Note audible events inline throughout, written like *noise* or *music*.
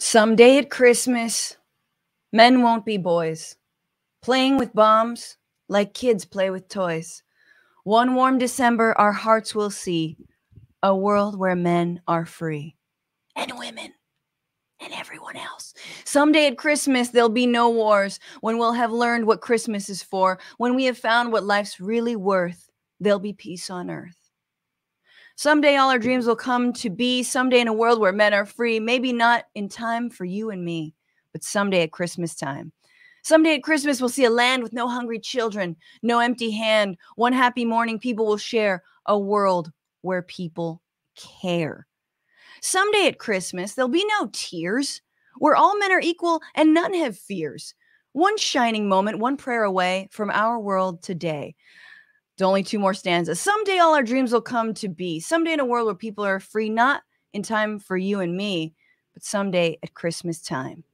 Someday at Christmas, men won't be boys, playing with bombs like kids play with toys. One warm December, our hearts will see a world where men are free and women and everyone else. Someday at Christmas, there'll be no wars. When we'll have learned what Christmas is for, when we have found what life's really worth, there'll be peace on earth. Someday all our dreams will come to be. Someday in a world where men are free. Maybe not in time for you and me, but someday at Christmas time. Someday at Christmas, we'll see a land with no hungry children, no empty hand. One happy morning, people will share a world where people care. Someday at Christmas, there'll be no tears, where all men are equal and none have fears. One shining moment, one prayer away from our world today. Only two more stanzas. Someday all our dreams will come to be. Someday in a world where people are free, not in time for you and me, but someday at Christmas time.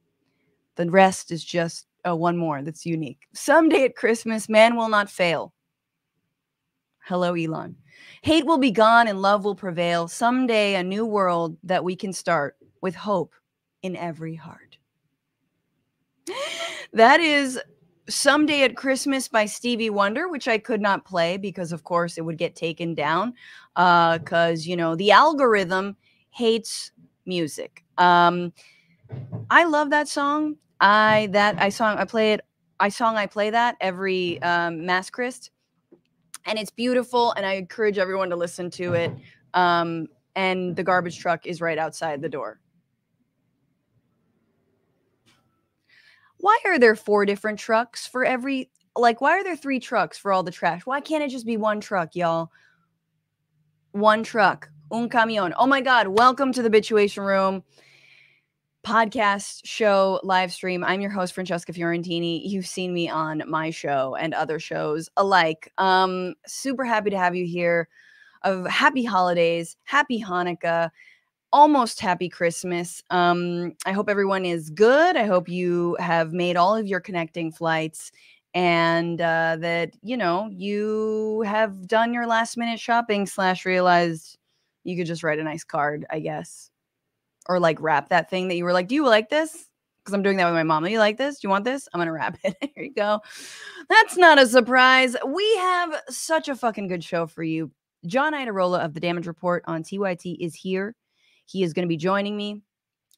The rest is just oh, one more that's unique. Someday at Christmas, man will not fail. Hello, Elon. Hate will be gone and love will prevail. Someday, a new world that we can start with hope in every heart. *gasps* That is Someday at Christmas by Stevie Wonder, which I could not play because, of course, it would get taken down. Because, uh, you know, the algorithm hates music. Um, I love that song. I that I song I play it. I song I play that every um, Mass Christ, and it's beautiful. And I encourage everyone to listen to it. Um, and the garbage truck is right outside the door. Why are there four different trucks for every like why are there three trucks for all the trash? Why can't it just be one truck y'all? One truck un camion. Oh my god welcome to the bitchuation room podcast show live stream. I'm your host francesca fiorentini. You've seen me on my show and other shows alike. Um super happy to have you here. Of happy holidays happy hanukkah almost happy Christmas. Um, I hope everyone is good. I hope you have made all of your connecting flights and uh, that you know you have done your last minute shopping slash realized you could just write a nice card, I guess, or like wrap that thing that you were like, "Do you like this?" Because I'm doing that with my mom. Do you like this? Do you want this? I'm gonna wrap *laughs* it. there you go. That's not a surprise. We have such a fucking good show for you. John Iadarola of the Damage Report on TYT is here he is going to be joining me.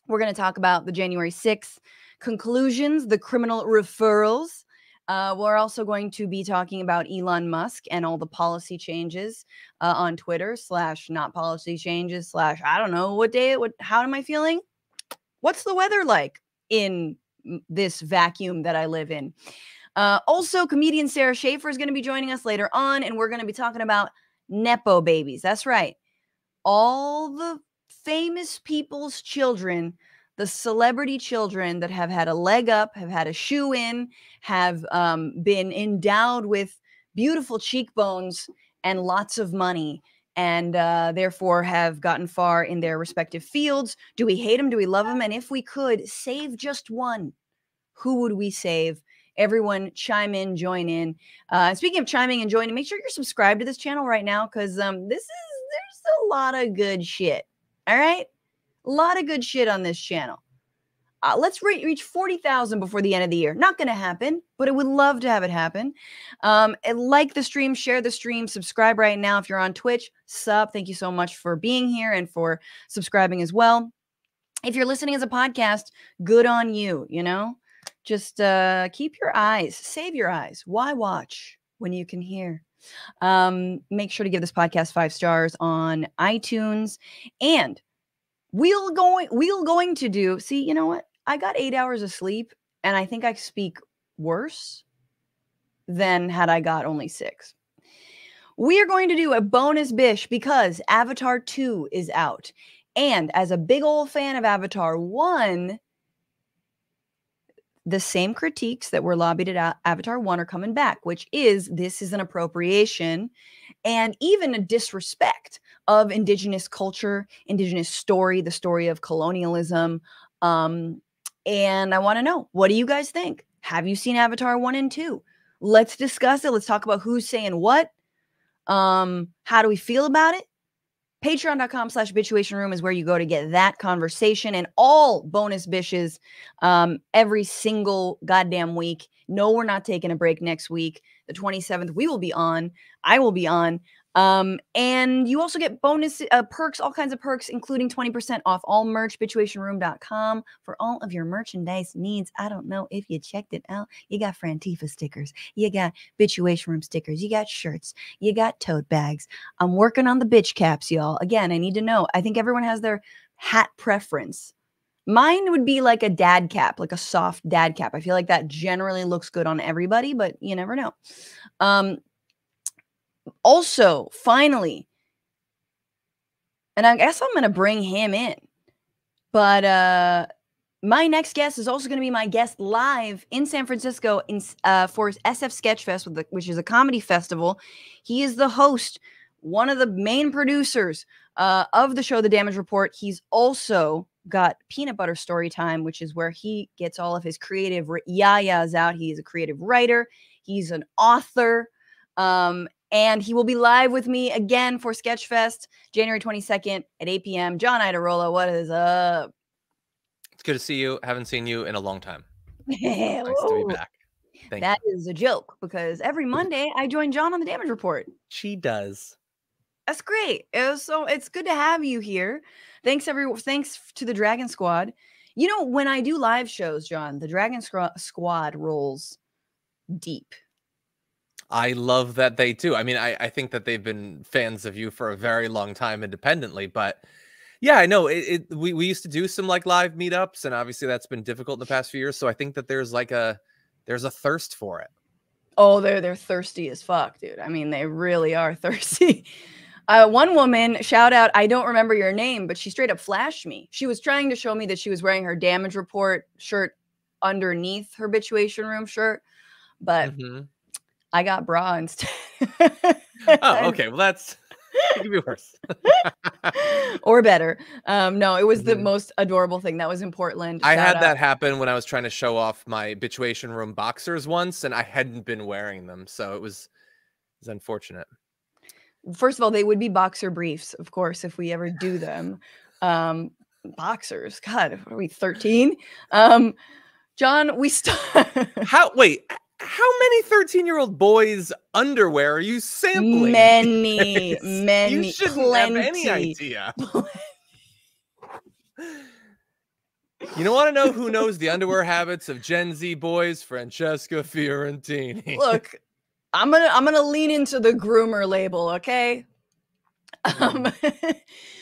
We're going to talk about the January 6th conclusions, the criminal referrals. Uh, we're also going to be talking about Elon Musk and all the policy changes uh, on Twitter slash not policy changes slash I don't know what day what how am I feeling? What's the weather like in this vacuum that I live in? Uh, also, comedian Sara Schaefer is going to be joining us later on, and we're going to be talking about nepo babies. That's right, all the famous people's children, the celebrity children that have had a leg up, have had a shoe in, have um, been endowed with beautiful cheekbones and lots of money, and uh, therefore have gotten far in their respective fields. Do we hate them? Do we love them? And if we could save just one, who would we save? Everyone chime in, join in. Uh, speaking of chiming and joining, make sure you're subscribed to this channel right now because um, this is there's a lot of good shit all right. A lot of good shit on this channel. Uh, let's re- reach 40,000 before the end of the year. Not going to happen, but I would love to have it happen. Um, like the stream, share the stream, subscribe right now. If you're on Twitch, sub. Thank you so much for being here and for subscribing as well. If you're listening as a podcast, good on you, you know? Just uh, keep your eyes, save your eyes. Why watch when you can hear? Um, make sure to give this podcast five stars on iTunes. And we're going, we're going to do, see, you know what? I got eight hours of sleep and I think I speak worse than had I got only six. We are going to do a bonus bish because Avatar 2 is out. And as a big old fan of Avatar 1, the same critiques that were lobbied at Avatar 1 are coming back, which is this is an appropriation and even a disrespect of indigenous culture, indigenous story, the story of colonialism. Um, and I want to know what do you guys think? Have you seen Avatar 1 and 2? Let's discuss it. Let's talk about who's saying what. Um, how do we feel about it? patreon.com slash bitchuation room is where you go to get that conversation and all bonus bishes um, every single goddamn week. No we're not taking a break next week. The 27th we will be on. I will be on um, and you also get bonus uh, perks, all kinds of perks, including 20% off all merch, bitchuationroom.com for all of your merchandise needs. I don't know if you checked it out. You got Frantifa stickers, you got Bitchuation Room stickers, you got shirts, you got tote bags. I'm working on the bitch caps, y'all. Again, I need to know. I think everyone has their hat preference. Mine would be like a dad cap, like a soft dad cap. I feel like that generally looks good on everybody, but you never know. Um, also, finally, and I guess I'm going to bring him in, but uh, my next guest is also going to be my guest live in San Francisco in uh, for SF Sketchfest, which is a comedy festival. He is the host, one of the main producers uh, of the show, The Damage Report. He's also got Peanut Butter Story Time, which is where he gets all of his creative yayas out. He's a creative writer. He's an author. Um, and he will be live with me again for Sketchfest January 22nd at 8 p.m. John Iadarola, what is up? It's good to see you. Haven't seen you in a long time. *laughs* nice to be back. Thank that you. is a joke because every Monday I join John on the Damage Report. She does. That's great. It was so it's good to have you here. Thanks everyone. Thanks to the Dragon Squad. You know, when I do live shows, John, the Dragon Squad rolls deep I love that they do. I mean, I, I think that they've been fans of you for a very long time independently, but yeah, I know it, it we, we used to do some like live meetups, and obviously that's been difficult in the past few years. So I think that there's like a there's a thirst for it. Oh, they're they're thirsty as fuck, dude. I mean, they really are *laughs* thirsty. Uh, one woman, shout out, I don't remember your name, but she straight up flashed me. She was trying to show me that she was wearing her damage report shirt underneath her bitchuation room shirt, but mm-hmm. I got bra instead. *laughs* oh, okay. Well, that's it could be worse. *laughs* or better. Um, no, it was mm-hmm. the most adorable thing. That was in Portland. I had out. that happen when I was trying to show off my bitchuation room boxers once, and I hadn't been wearing them, so it was it was unfortunate. First of all, they would be boxer briefs, of course, if we ever do them. *laughs* Um, boxers. God, are we 13? Um, John, we start. How wait, how many 13 year old boys underwear are you sampling? Many *laughs* many you shouldn't plenty. have any idea. You don't want to know who knows the underwear habits of gen z boys francesca fiorentini. Look i'm gonna i'm gonna lean into the groomer label okay? Um, mm.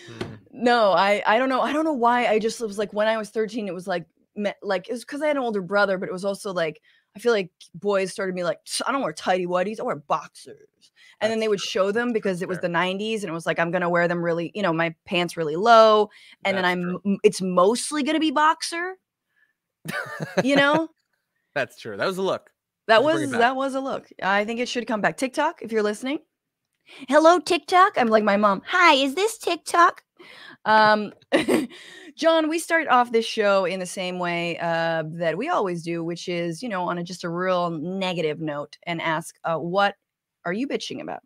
*laughs* no i i don't know i don't know why i just was like when i was 13 it was like like it was because i had an older brother but it was also like I feel like boys started me like, I don't wear tidy whities, I wear boxers. And That's then they would true. show them because it was the 90s and it was like, I'm going to wear them really, you know, my pants really low. And That's then I'm, true. it's mostly going to be boxer, you know? *laughs* That's true. That was a look. That was, that was a look. I think it should come back. TikTok, if you're listening. Hello, TikTok. I'm like my mom. Hi, is this TikTok? Um, *laughs* John, we start off this show in the same way uh, that we always do, which is, you know, on a, just a real negative note and ask, uh, what are you bitching about?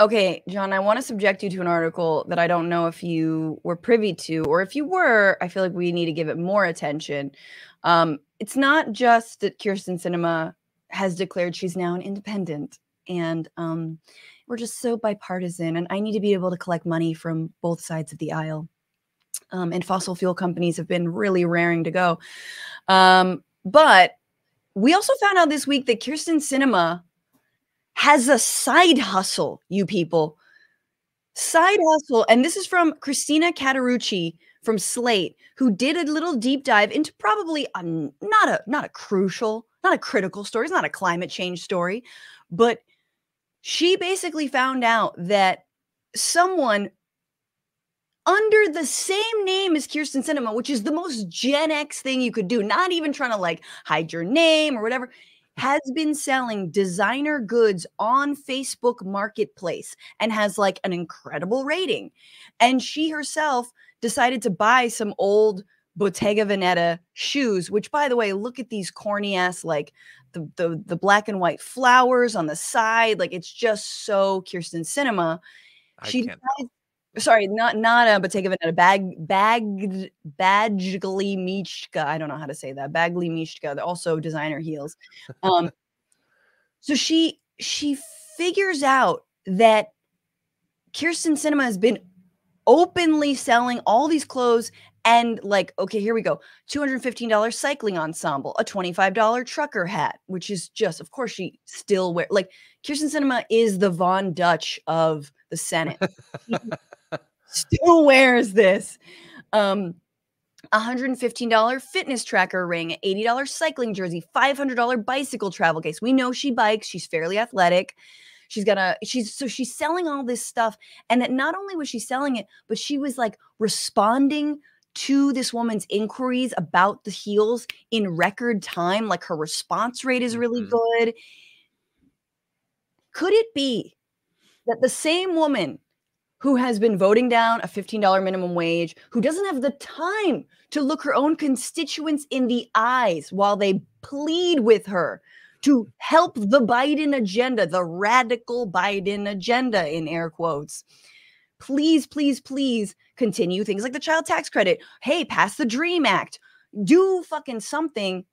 Okay, John, I want to subject you to an article that I don't know if you were privy to, or if you were, I feel like we need to give it more attention. Um, it's not just that Kyrsten Sinema has declared she's now an independent and um, we're just so bipartisan and i need to be able to collect money from both sides of the aisle um, and fossil fuel companies have been really raring to go. Um, but we also found out this week that Kyrsten Sinema has a side hustle you people. Side hustle and this is from christina cauterucci from slate who did a little deep dive into probably a, not a not a crucial not a critical story it's not a climate change story but she basically found out that someone under the same name as Kyrsten Sinema, which is the most Gen X thing you could do, not even trying to like hide your name or whatever, has been selling designer goods on Facebook Marketplace and has like an incredible rating. And she herself decided to buy some old Bottega Veneta shoes, which by the way, look at these corny ass like the the the black and white flowers on the side. Like it's just so Kyrsten Sinema. I She sorry, not not a Bottega Veneta, bag bag Badgley Mischka. I don't know how to say that. Bagley Michka, they're also designer heels. Um *laughs* so she she figures out that Kyrsten Sinema has been openly selling all these clothes and like okay here we go $215 cycling ensemble a $25 trucker hat which is just of course she still wear like kyrsten sinema is the von dutch of the senate. *laughs* Still wears this um $115 fitness tracker ring $80 cycling jersey $500 bicycle travel case. We know she bikes she's fairly athletic. She's gonna she's so she's selling all this stuff and that not only was she selling it but she was like responding to this woman's inquiries about the heels in record time like her response rate is really Mhm. good could it be that the same woman who has been voting down a $15 minimum wage who doesn't have the time to look her own constituents in the eyes while they plead with her to help the Biden agenda, the radical Biden agenda, in air quotes. Please, please, please continue things like the child tax credit. Hey, pass the DREAM Act. Do fucking something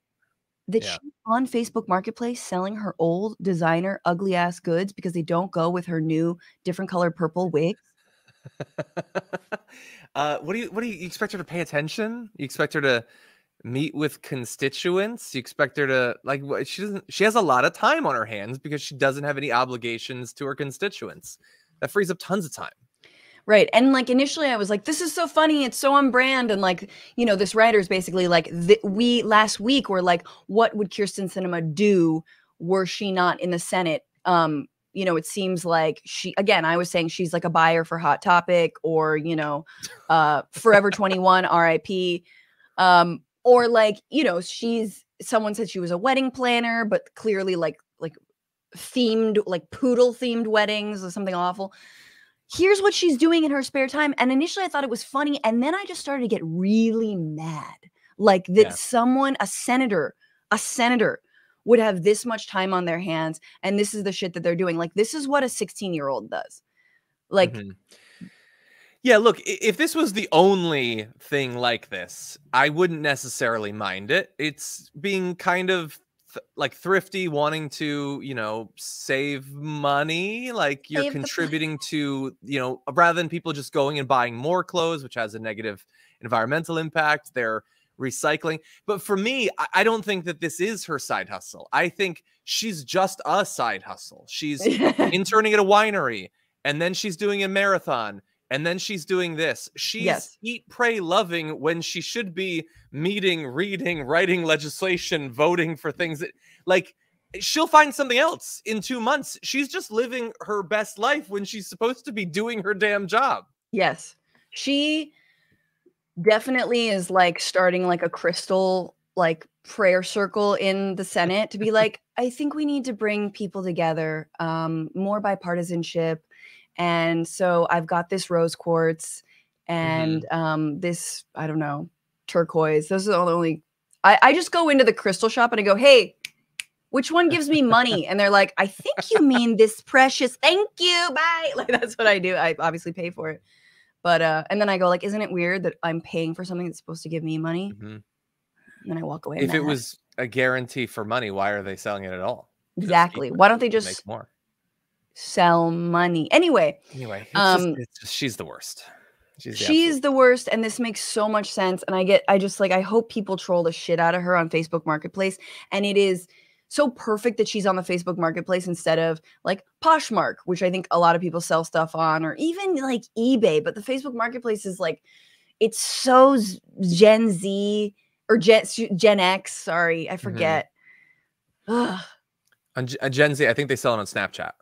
that Yeah. she's on Facebook Marketplace selling her old designer ugly ass goods because they don't go with her new different colored purple wig. *laughs* uh, what do you what do you, you expect her to pay attention? You expect her to meet with constituents? You expect her to like what she doesn't she has a lot of time on her hands because she doesn't have any obligations to her constituents. That frees up tons of time. Right. And like initially I was like, this is so funny. It's so on brand. And like, you know, this writer's basically like, th- we last week were like, what would Kyrsten Sinema do were she not in the Senate? Um, you know, it seems like she, again, I was saying she's like a buyer for Hot Topic or, you know, uh, Forever 21, RIP. Um, or like, you know, she's, someone said she was a wedding planner, but clearly like, like themed, like poodle themed weddings or something awful here's what she's doing in her spare time. And initially I thought it was funny. And then I just started to get really mad. Like that Yeah. someone, a senator, a senator would have this much time on their hands. And this is the shit that they're doing. Like, this is what a 16 year old does. Like, Mhm. Yeah, look, if this was the only thing like this, I wouldn't necessarily mind it. It's being kind of th- like thrifty, wanting to, you know, save money, like you're Save the contributing to, you know, rather than people just going and buying more clothes, which has a negative environmental impact, they're recycling. But for me, I, I don't think that this is her side hustle. I think she's just a side hustle. She's *laughs* interning at a winery and then she's doing a marathon and then she's doing this she's Yes. eat pray loving when she should be meeting reading writing legislation voting for things that like she'll find something else in two months she's just living her best life when she's supposed to be doing her damn job Yes. She definitely is like starting like a crystal like prayer circle in the Senate to be like, *laughs* I think we need to bring people together, um, more bipartisanship. And so I've got this rose quartz and um this, I don't know, turquoise. Those are the only I, I just go into the crystal shop and I go, hey, which one gives me money? And they're like, I think you mean this precious. Thank you. Bye. *laughs* Like that's what I do. I obviously pay for it. But uh, and then I go like, isn't it weird that I'm paying for something that's supposed to give me money? Mhm. And then I walk away. if it was a guarantee for money why are they selling it at all exactly, why don't they just make more sell money anyway? anyway Um, just, just she's the worst she's the she's the worst and this makes so much sense and i get i just like i hope people troll the shit out of her on facebook marketplace and it is so perfect that she's on the facebook marketplace instead of like poshmark which i think a lot of people sell stuff on or even like ebay but the facebook marketplace is like it's so gen z or gen, gen x sorry i forget Ugh. on G- uh, gen z i think they sell it on snapchat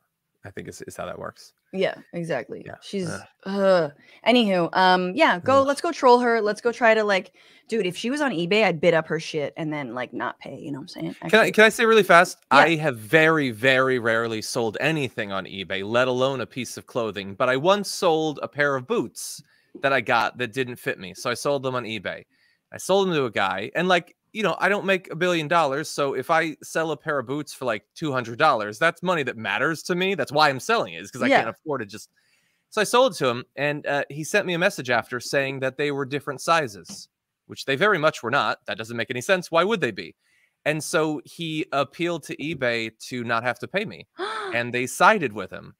i think is, is how that works Yeah, exactly. Yeah, She's ugh. uh anywho, um yeah, go Ugh. let's go troll her. Let's go try to like dude, if she was on eBay, I'd bid up her shit and then like not pay, you know what I'm saying? Can I can I say really fast? Yeah. I have very very rarely sold anything on eBay, let alone a piece of clothing. But I once sold a pair of boots that I got that didn't fit me, so I sold them on eBay. I sold them to a guy, and like you know, I don't make a billion dollars. So if I sell a pair of boots for like two hundred dollars, that's money that matters to me. That's why I'm selling it, is because I Yeah. can't afford to just. So I sold it to him, and uh, he sent me a message after saying that they were different sizes, which they very much were not. That doesn't make any sense. Why would they be? And so he appealed to eBay to not have to pay me, *gasps* and they sided with him.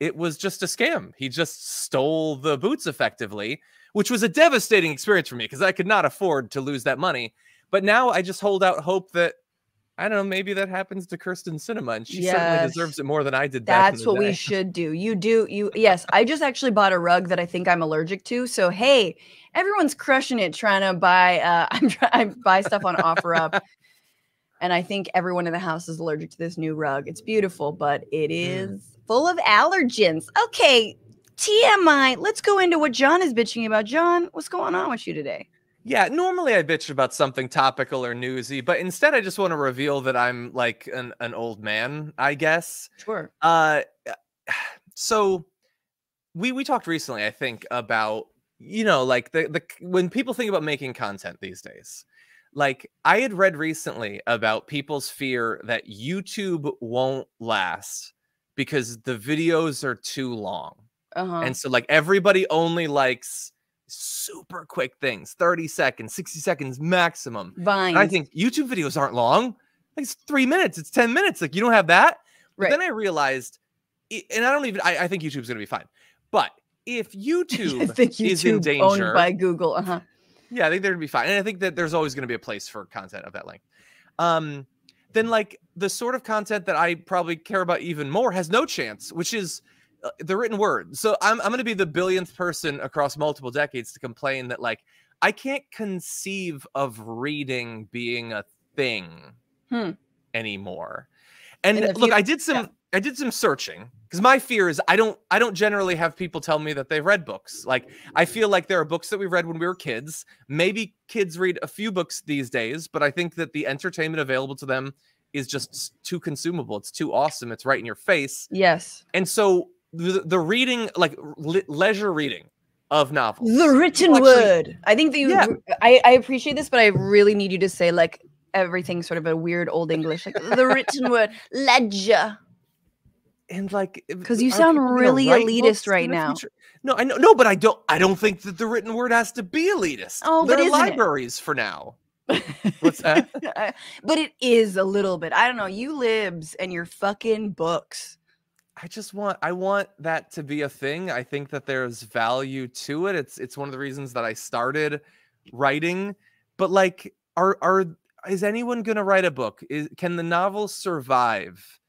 It was just a scam. He just stole the boots effectively, which was a devastating experience for me because I could not afford to lose that money. But now I just hold out hope that I don't know, maybe that happens to Kyrsten Sinema, and she certainly deserves it more than I did. back in That's what we should do. You do you yes, I just actually bought a rug that I think I'm allergic to. So hey, everyone's crushing it trying to buy uh *laughs* I'm trying to buy stuff on offer up. And I think everyone in the house is allergic to this new rug. It's beautiful, but it is Mm. full of allergens. Okay, TMI. Let's go into what John is bitching about. John, what's going on with you today? Yeah, normally I bitch about something topical or newsy, but instead I just want to reveal that I'm like an, an old man, I guess. Sure. Uh, so we we talked recently, I think, about you know like the the when people think about making content these days. Like I had read recently about people's fear that YouTube won't last because the videos are too long. Uh-huh. And so like everybody only likes super quick things, 30 seconds, 60 seconds maximum. Vine. And I think YouTube videos aren't long. Like it's three minutes, it's 10 minutes. Like you don't have that. But right. then I realized, and I don't even, I, I think YouTube's going to be fine. But if *laughs* youtube, I think YouTube, is in YouTube owned by Google. Uh-huh. yeah, I think they're going to be fine. And I think that there's always going to be a place for content of that length. Um, then like the sort of content that I probably care about even more has no chance, which is the written word. So I'm, I'm going to be the billionth person across multiple decades to complain that like I can't conceive of reading being a thing Hmm. anymore. And look, fut- I did some I did some searching because my fear is I don't I don't generally have people tell me that they've read books. Like I feel like there are books that we read when we were kids. Maybe kids read a few books these days, but I think that the entertainment available to them is just too consumable. It's too awesome. It's right in your face. Yes. And so the, the reading, like le- leisure reading of novels, The written actually- word. I think that you. Yeah. I, I appreciate this, but I really need you to say like everything sort of a weird old English, like the written word, *laughs* ledger. and like, because you sound really elitist right now. future? No, I know, no, but I don't. I don't think that the written word has to be elitist. Oh, there but are isn't it? libraries for now. What's *laughs* that? but it is a little bit. I don't know. You libs and your fucking books. I just want I want that to be a thing. I think that there's value to it. It's it's one of the reasons that I started writing. But like are are is anyone going to write a book? Is can the novel survive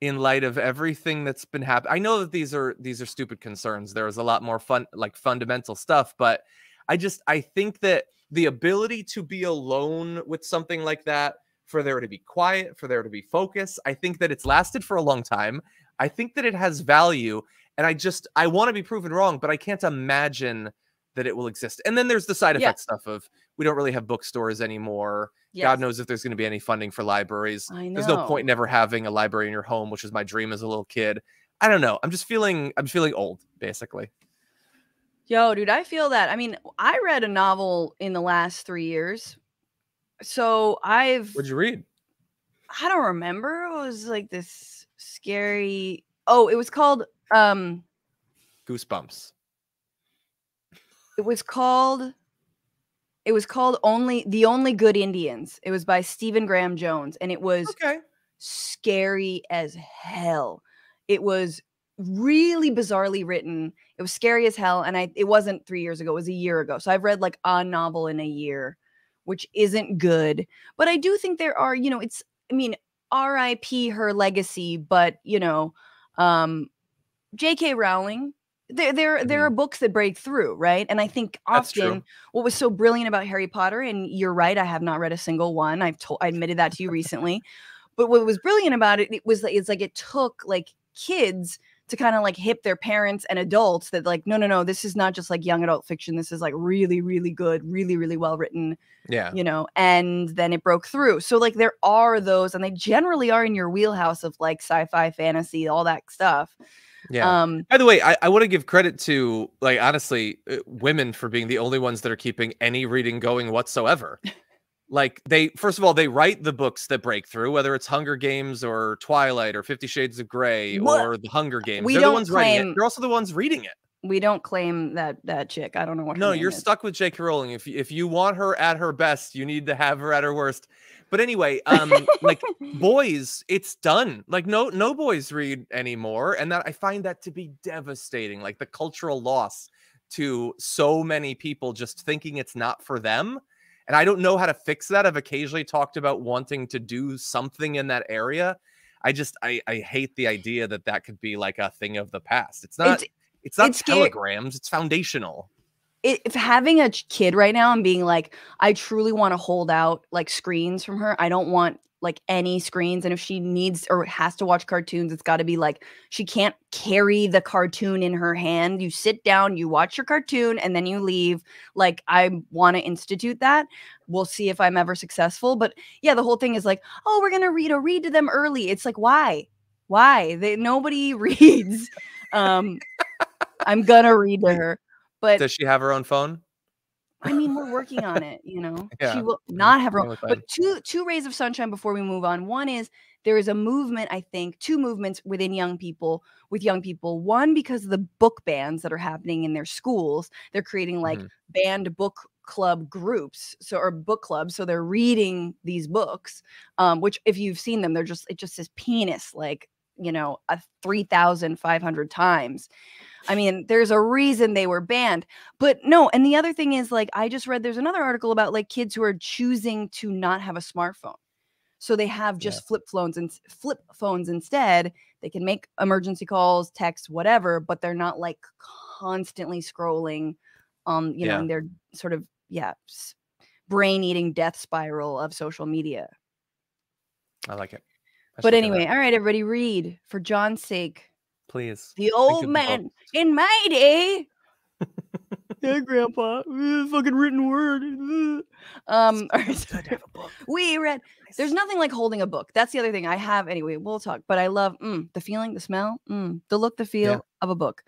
in light of everything that's been happening? I know that these are these are stupid concerns. There is a lot more fun like fundamental stuff, but I just I think that the ability to be alone with something like that for there to be quiet, for there to be focus, I think that it's lasted for a long time. I think that it has value and I just I want to be proven wrong, but I can't imagine that it will exist. And then there's the side Yeah. effect stuff of we don't really have bookstores anymore. Yes. God knows if there's going to be any funding for libraries. I There's no point in ever having a library in your home, which was my dream as a little kid. I don't know. I'm just feeling I'm feeling old, basically. Yo, dude, I feel that. I mean, I read a novel in the last three years. So I've What'd you read? I don't remember. It was like this scary. Oh, it was called um Goosebumps. it was called it was called only the only good indians it was by stephen graham jones and it was Okay. scary as hell it was really bizarrely written it was scary as hell and i it wasn't three years ago it was a year ago so i've read like a novel in a year which isn't good but i do think there are you know it's i mean rip her legacy but you know um jk rowling there there there are books that break through right and i think Mm-hmm. Often what was so brilliant about harry potter and you're right i have not read a single one i've told i admitted that to you recently but what was brilliant about it, it was like it's like it took like kids to kind of like hip their parents and adults that like no no no this is not just like young adult fiction this is like really really good really really well written Yeah. you know and then it broke through so like there are those and they generally are in your wheelhouse of like sci-fi fantasy all that stuff Yeah. Um, By the way, I, I want to give credit to like honestly uh, women for being the only ones that are keeping any reading going whatsoever. *laughs* like they first of all they write the books that break through, whether it's Hunger Games or Twilight or Fifty Shades of Grey What? or the Hunger Games. We They're the don't ones writing it. They're also the ones reading it. we don't claim that that chick. I don't know what. No, you're is. stuck with J.K. Rowling. If if you want her at her best, you need to have her at her worst. But anyway, um, like *laughs* boys, it's done. Like no no boys read anymore, and that I find that to be devastating. Like the cultural loss to so many people just thinking it's not for them. And I don't know how to fix that. I've occasionally talked about wanting to do something in that area. I just I I hate the idea that that could be like a thing of the past. It's not. It's- It's, not it's telegrams. It's foundational. if having a kid right now and being like, I truly want to hold out like screens from her. I don't want like any screens. And if she needs or has to watch cartoons, it's got to be like she can't carry the cartoon in her hand. You sit down, you watch your cartoon, and then you leave. Like, I want to institute that. We'll see if I'm ever successful. But yeah, the whole thing is like, oh, we're gonna read or read to them early. It's like, why? Why? They, nobody *laughs* reads. Um, I'm gonna read to her. But Does she have her own phone? I mean, we're working on it, you know. *laughs* Yeah, She will not have her fine own. with that. But two two rays of sunshine before we move on. One is there is a movement, I think, two movements within young people, with young people. One because of the book bans that are happening in their schools. They're creating like Mhm. banned book club groups, so or book clubs. So they're reading these books, um, which if you've seen them, they're just it just says penis like you know a three thousand five hundred times. I mean, there's a reason they were banned. But no, and the other thing is like I just read there's another article about like kids who are choosing to not have a smartphone. So they have Yeah. just flip phones and flip phones instead. They can make emergency calls, text, whatever, but they're not like constantly scrolling um, you know, Yeah. in their sort of yeah, brain eating death spiral of social media. I like it. I But anyway, all right, everybody read for John's sake. please. The old man in my day. *laughs* yeah, Grandpa. fucking written word. Um, *laughs* all right, so *laughs* we read. There's nothing like holding a book. That's the other thing I have. Anyway, we'll talk. But I love mm, the feeling, the smell, mm, the look, the feel of a book.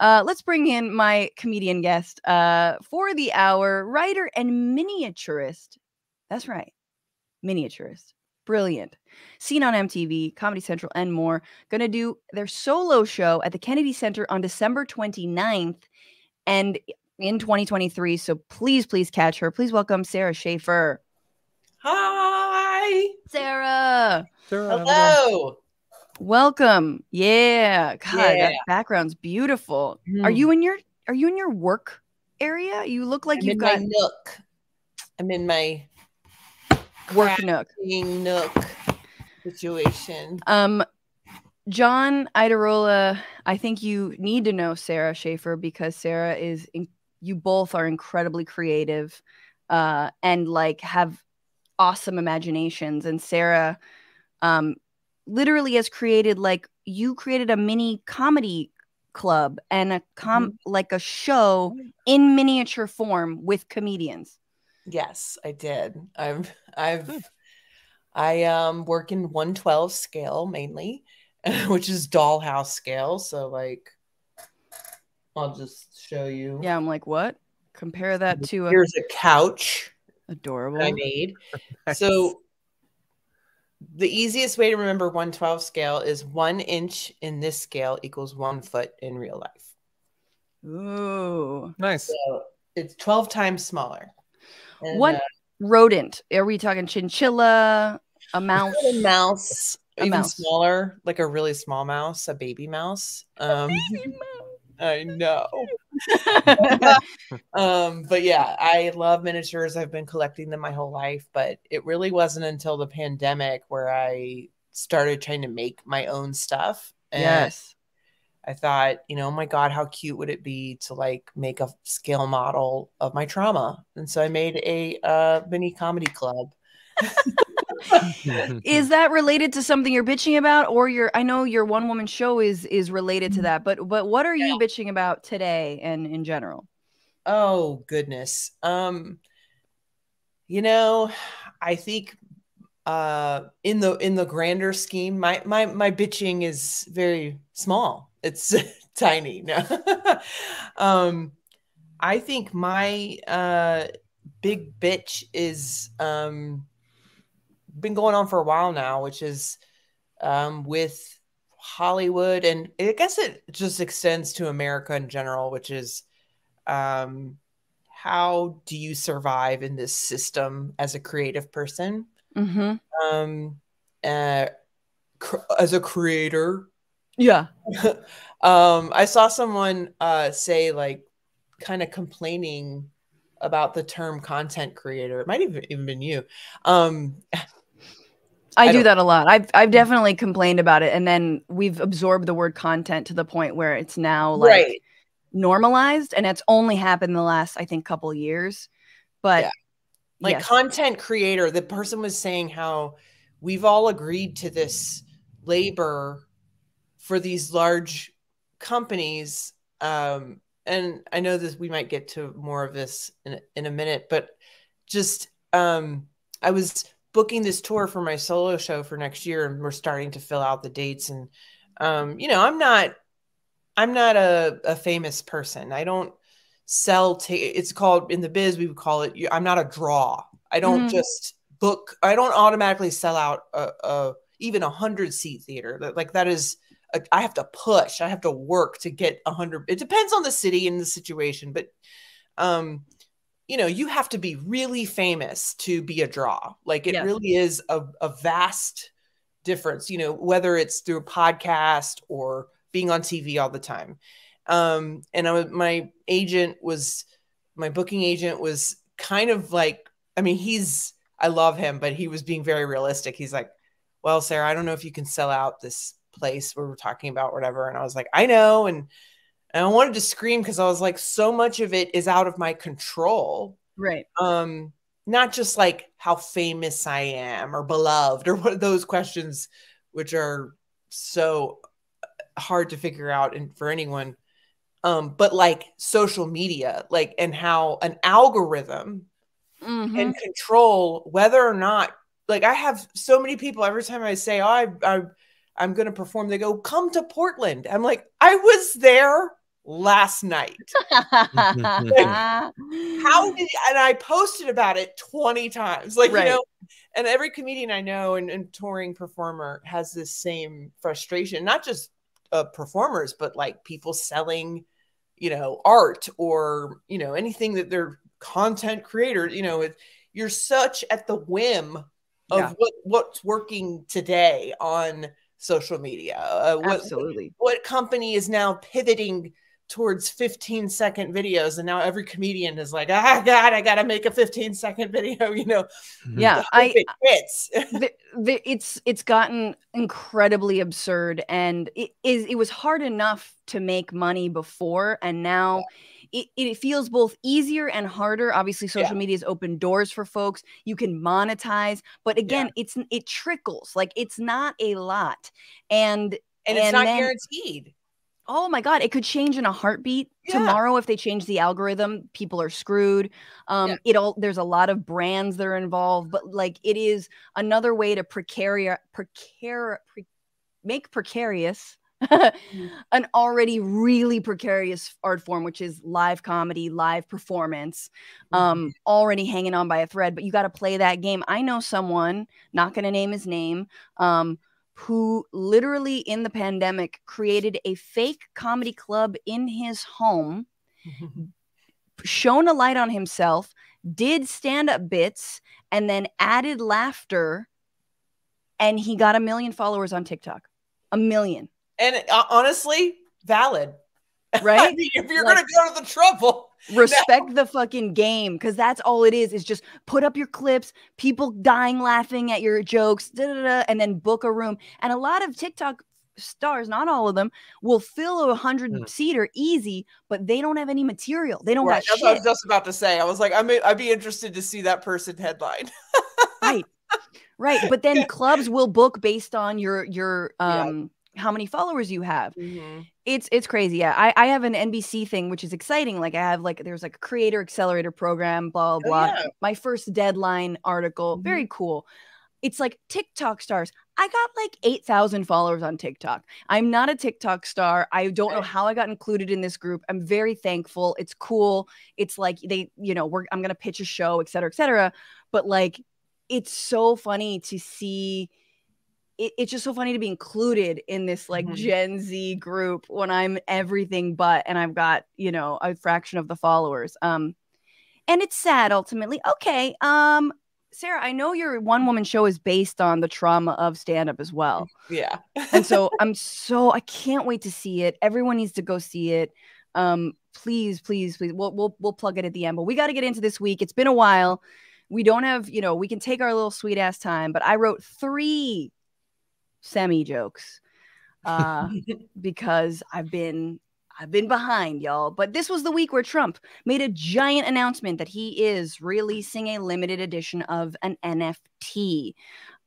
Uh, let's bring in my comedian guest uh, for the hour, writer and miniaturist. That's right, miniaturist. Brilliant. Seen on MTV, Comedy Central, and more. Going to do their solo show at the Kennedy Center on December 29th and in 2023. So please, please catch her. Please welcome Sara Schaefer. Hi. Sara, Sure, have a go. Hello. welcome. Yeah. God, that background's beautiful. Are Mm. you in your are you in your work area? You look like I'm you've in got my nook. I'm in my work nook. nook situation. Um, John Iadarola, I think you need to know Sara Schaefer because Sara is, in, you both are incredibly creative uh, and like have awesome imaginations. And Sara um, literally has created like, you created a mini comedy club and a com like a show in miniature form with comedians. Yes, I did. *laughs* I've I've Good. I um work in 112 scale mainly, *laughs* which is dollhouse scale. So like I'll just show you. Yeah, I'm like, what? Compare that to a Here's a couch adorable. I made. *laughs* So the easiest way to remember 112 scale is one inch in this scale equals one foot in real life. Ooh. Nice. So it's 12 times smaller. And, What uh, rodent? Are we talking chinchilla? A mouse? a mouse, A even mouse. smaller, like a really small mouse, a baby mouse. Um, *laughs* I know. *laughs* Um, but yeah, I love miniatures. I've been collecting them my whole life, but it really wasn't until the pandemic where I started trying to make my own stuff. And yes. I thought, you know, oh my God, how cute would it be to like make a scale model of my trauma? And so I made a uh, mini comedy club. *laughs* Is that related to something you're bitching about, or your? I know your one woman show is is related to that, but but what are you bitching about today and in general? Oh goodness. Um you know, I think uh in the in the grander scheme, my my my bitching is very small. It's *laughs* tiny. No. *laughs* um, I think my uh big bitch is um been going on for a while now, which is um with Hollywood and I guess it just extends to America in general, which is um how do you survive in this system as a creative person? Mm-hmm. Um uh, cr- as a creator, Yeah. *laughs* um, I saw someone uh, say like kind of complaining about the term content creator. It might have even been you. Um, I, I do that a lot. I've I've definitely complained about it, and then we've absorbed the word content to the point where it's now like right. normalized, and it's only happened the last I think couple years. But Yeah. Like yes. content creator, the person was saying how we've all agreed to this labor for these large companies. Um, and I know that we might get to more of this in, a- in a minute, but just um, I was booking this tour for my solo show for next year, and we're starting to fill out the dates. And um, you know, I'm not I'm not a, a famous person. I don't sell ta- it's called in the biz we would call it i'm not a draw i don't Mhm. just book i don't automatically sell out a, a even a hundred seat theater like that is i have to push i have to work to get a hundred it depends on the city and the situation but um you know you have to be really famous to be a draw like it Yes. really is a, a vast difference you know whether it's through a podcast or being on tv all the time um and I my agent was my booking agent was kind of like I mean he's I love him but he was being very realistic he's like well Sara I don't know if you can sell out this place where we're talking about whatever and I was like I know and and I wanted to scream because I was like so much of it is out of my control right. um not just like how famous i am or beloved or what those questions which are so hard to figure out and for anyone um but like social media like and how an algorithm Mhm. can control whether or not like i have so many people every time i say oh i, I i'm going to perform they go come to portland i'm like i was there last night *laughs* how did and I posted about it 20 times. Like, Right. you know, and every comedian I know and, and touring performer has this same frustration, not just uh, performers, but like people selling, you know, art or, you know, anything that they're content creators, you know, it, you're such at the whim of Yeah. what what's working today on social media. Uh, what, Absolutely. what company is now pivoting towards 15 second videos and now every comedian is like ah god i gotta make a 15 second video *laughs* you know Yeah. I it hits *laughs* the, the, it's it's gotten incredibly absurd and it is it was hard enough to make money before and now it, it feels both easier and harder. Obviously social media has opened doors for folks. You can monetize but again it's it trickles. Like it's not a lot. And and it's not then- guaranteed. Oh my god it could change in a heartbeat. Yeah. tomorrow if they change the algorithm people are screwed. Um Yeah. it all there's a lot of brands that are involved but like it is another way to precarious precar pre- make precarious *laughs* an already really precarious art form which is live comedy live performance um already hanging on by a thread but you got to play that game i know someone not going to name his name um who literally in the pandemic created a fake comedy club in his home, *laughs* shone a light on himself, did stand up bits, and then added laughter. And he got a million followers on TikTok. A million, and uh, honestly valid *laughs* I right? mean, if you're Like- gonna go to the trouble *laughs* Respect the fucking game because that's all it is. Is just put up your clips, people dying laughing at your jokes, da, da, da, and then book a room. And a lot of TikTok stars, not all of them, will fill a hundred Mm. seater easy, but they don't have any material. They don't right, that's what i was just about to say i was like i'm i'd be interested to see that person headline *laughs* right right but then clubs will book based on your your um how many followers you have mm-hmm. it's it's crazy yeah i i have an nbc thing which is exciting like i have like there's like a creator accelerator program blah blah Oh, blah yeah. my first deadline article very mm-hmm. cool it's like tiktok stars I got like 8,000 followers on TikTok. I'm not a TikTok star. I don't know how I got included in this group. I'm very thankful. It's cool. It's like they, you know, we're, I'm going to pitch a show, et cetera, et cetera. But like, it's so funny to see. It, it's just so funny to be included in this like mm-hmm. Gen Z group when I'm everything but, and I've got, you know, a fraction of the followers. Um, and it's sad ultimately. Okay. Um, Sara, I know your one woman show is based on the trauma of stand up as well. Yeah. and so *laughs* I'm so I can't wait to see it. Everyone needs to go see it. Um, please, please, please. We'll we'll we'll plug it at the end. But we got to get into this week. It's been a while. We don't have, you know, we can take our little sweet ass time, but I wrote three semi jokes uh *laughs* because I've been I've been behind, y'all. But this was the week where Trump made a giant announcement that he is releasing a limited edition of an NFT,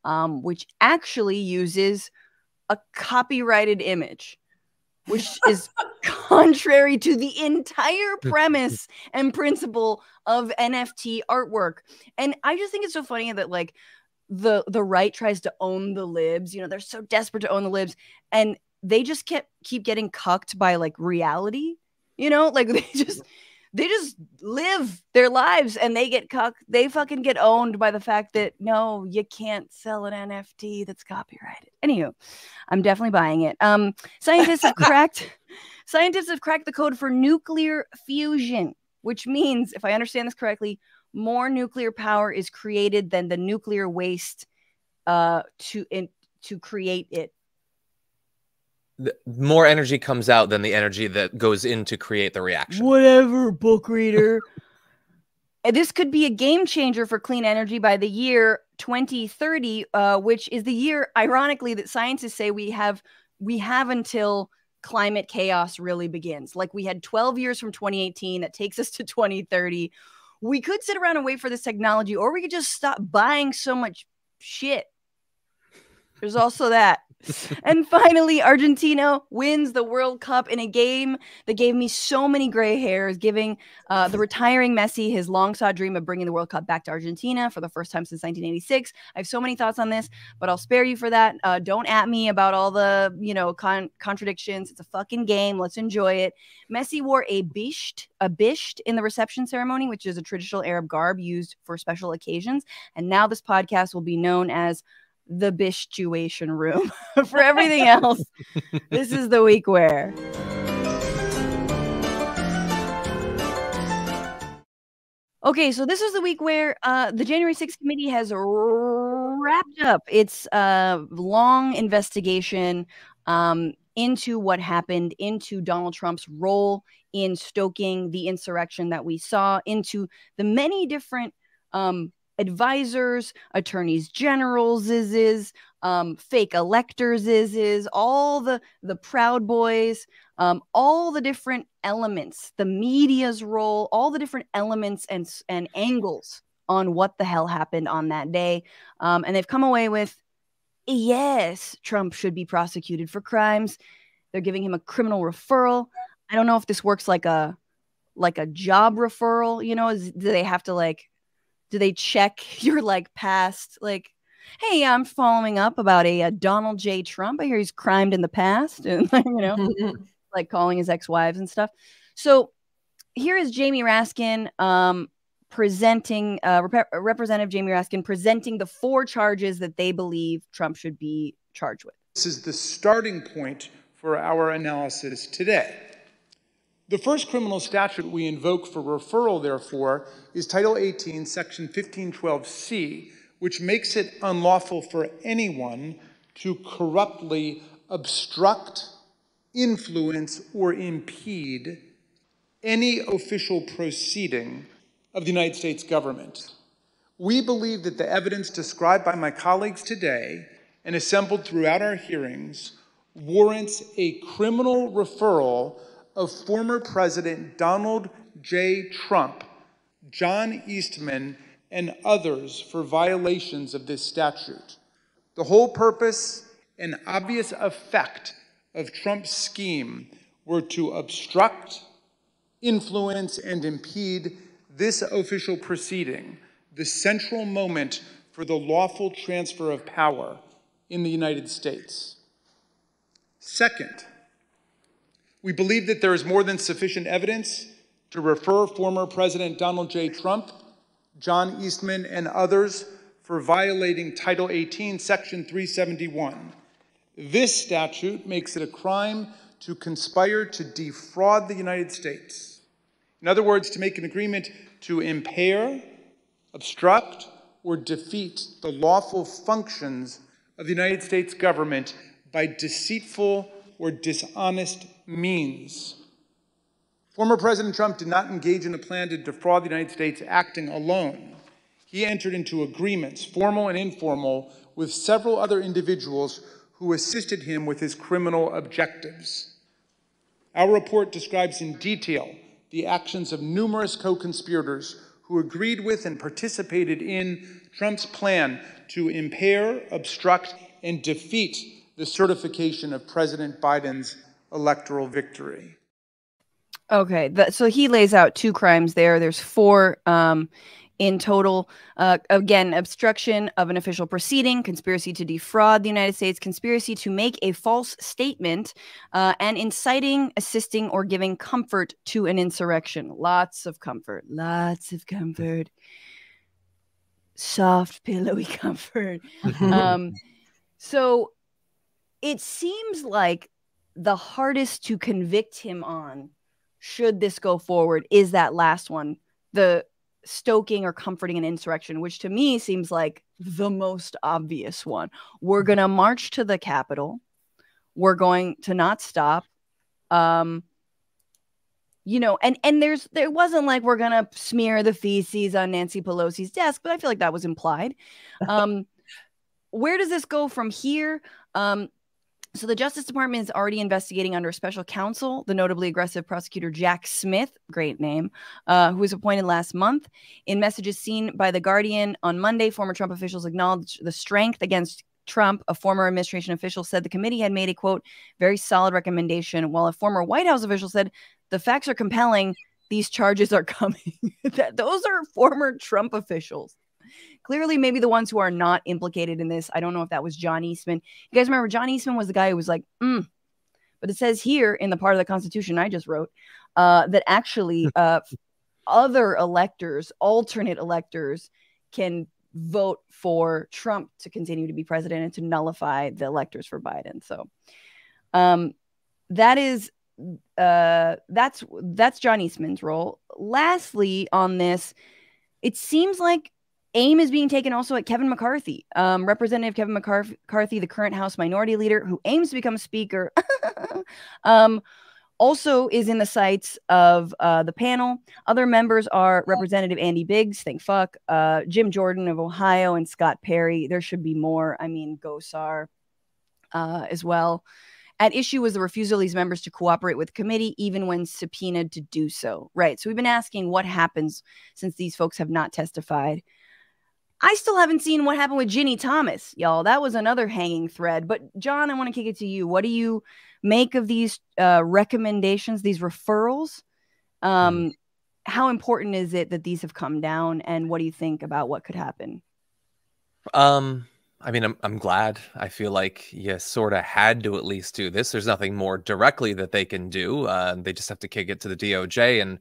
um, which actually uses a copyrighted image, which is *laughs* contrary to the entire *laughs* premise and principle of NFT artwork. And I just think it's so funny that, like, the the right tries to own the libs you know they're so desperate to own the libs and they just kept keep getting cucked by like reality you know? Like *laughs* they just they just live their lives and they get cucked. They fucking get owned by the fact that no you can't sell an nft that's copyrighted. Anywho i'm definitely buying it. Um scientists have *laughs* cracked scientists have cracked the code for nuclear fusion which means if i understand this correctly more nuclear power is created than the nuclear waste uh to in, to create it more energy comes out than the energy that goes in to create the reaction. Whatever, book reader. *laughs* this could be a game changer for clean energy by the year 2030, uh, which is the year, ironically, that scientists say we have we have until climate chaos really begins. Like we had 12 years from 2018 that takes us to 2030. We could sit around and wait for this technology, or we could just stop buying so much shit. There's also that *laughs* and finally, Argentina wins the World Cup in a game that gave me so many gray hairs, giving uh, the *laughs* retiring Messi his long sought dream of bringing the World Cup back to Argentina for the first time since 1986. I have so many thoughts on this, but I'll spare you for that. Uh, don't at me about all the you know con- contradictions. It's a fucking game. Let's enjoy it. Messi wore a bisht, a bisht in the reception ceremony, which is a traditional Arab garb used for special occasions. And now this podcast will be known as the bishtuation room. *laughs* For everything else, this is the week where. Okay, so this is the week where uh, the January 6th committee has wrapped up its uh, long investigation um, into what happened, into Donald Trump's role in stoking the insurrection that we saw, into the many different um, advisors, attorneys generals is is um, fake electors is is all the the proud boys, um, all the different elements, the media's role, all the different elements and and angles on what the hell happened on that day, um, and they've come away with yes, Trump should be prosecuted for crimes. They're giving him a criminal referral. I don't know if this works like a like a job referral. You know, is, do they have to like do they check *laughs* your like past like hey i'm following up about a, a donald j. Trump. I hear he's crimed in the past *laughs* and you know *laughs* like calling his ex-wives and stuff. So here is jamie raskin um, presenting uh, Rep- representative jamie raskin presenting the four charges that they believe trump should be charged with. This is the starting point for our analysis today the first criminal statute we invoke for referral, therefore, is Title 18, Section 1512C, which makes it unlawful for anyone to corruptly obstruct, influence, or impede any official proceeding of the United States government. We believe that the evidence described by my colleagues today and assembled throughout our hearings warrants a criminal referral of former President Donald J. Trump, John Eastman, and others for violations of this statute. The whole purpose and obvious effect of Trump's scheme were to obstruct, influence, and impede this official proceeding, the central moment for the lawful transfer of power in the United States. Second, we believe that there is more than sufficient evidence to refer former President Donald J. Trump, John Eastman, and others for violating Title 18, Section 371. This statute makes it a crime to conspire to defraud the United States. In other words, to make an agreement to impair, obstruct, or defeat the lawful functions of the United States government by deceitful or dishonest means. Former President Trump did not engage in a plan to defraud the United States acting alone. He entered into agreements, formal and informal, with several other individuals who assisted him with his criminal objectives. Our report describes in detail the actions of numerous co conspirators who agreed with and participated in Trump's plan to impair, obstruct, and defeat the certification of President Biden's electoral victory. Okay, so he lays out two crimes there. There's four um, in total. Uh, again, obstruction of an official proceeding, conspiracy to defraud the United States, conspiracy to make a false statement, uh, and inciting, assisting, or giving comfort to an insurrection. Lots of comfort. Lots of comfort. Soft, pillowy *laughs* comfort. *laughs* um, so it seems like the hardest to convict him on, should this go forward, is that last one. The stoking or comforting an insurrection, which to me seems like the most obvious one. We're going to march to the Capitol. We're going to not stop. Um, you know, and and there's there wasn't like we're gonna smear the feces on Nancy Pelosi's desk, but I feel like that was implied. *laughs* Um, where does this go from here? Um, so the Justice Department is already investigating under special counsel the notably aggressive prosecutor Jack Smith, great name, uh, who was appointed last month. In messages seen by The Guardian on Monday, former Trump officials acknowledged the strength against Trump. A former administration official said the committee had made a quote, very solid recommendation, while a former White House official said the facts are compelling. These charges are coming. *laughs* that, those are former Trump officials clearly maybe the ones who are not implicated in this. I don't know if that was John Eastman. You guys remember John Eastman was the guy who was like, mm. but it says here in the part of the Constitution I just wrote uh, that actually *laughs* uh, other electors, alternate electors, can vote for Trump to continue to be president and to nullify the electors for Biden. So um, that is uh, that's that's John Eastman's role. Lastly, on this, it seems like aim is being taken also at Kevin McCarthy, um, Representative Kevin McCarthy, the current House Minority Leader, who aims to become Speaker. *laughs* um, also is in the sights of uh, the panel. Other members are Representative Andy Biggs, thank fuck, uh, Jim Jordan of Ohio, and Scott Perry. There should be more. I mean, Gosar uh, as well. At issue was the refusal of these members to cooperate with committee, even when subpoenaed to do so. Right. So we've been asking what happens since these folks have not testified. I still haven't seen what happened with Ginny Thomas, y'all. That was another hanging thread. But John, I want to kick it to you. What do you make of these uh, recommendations, these referrals? Um, mm. How important is it that these have come down, and what do you think about what could happen? Um, I mean, I'm I'm glad. I feel like you sort of had to at least do this. There's nothing more directly that they can do. Uh, they just have to kick it to the DOJ and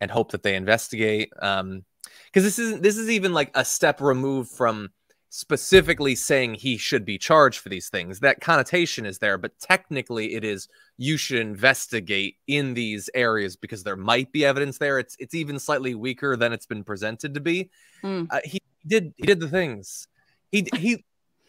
and hope that they investigate. Um, because this isn't this is even like a step removed from specifically saying he should be charged for these things. That connotation is there, but technically it is you should investigate in these areas because there might be evidence there. It's it's even slightly weaker than it's been presented to be. Mm. Uh, he did he did the things. He he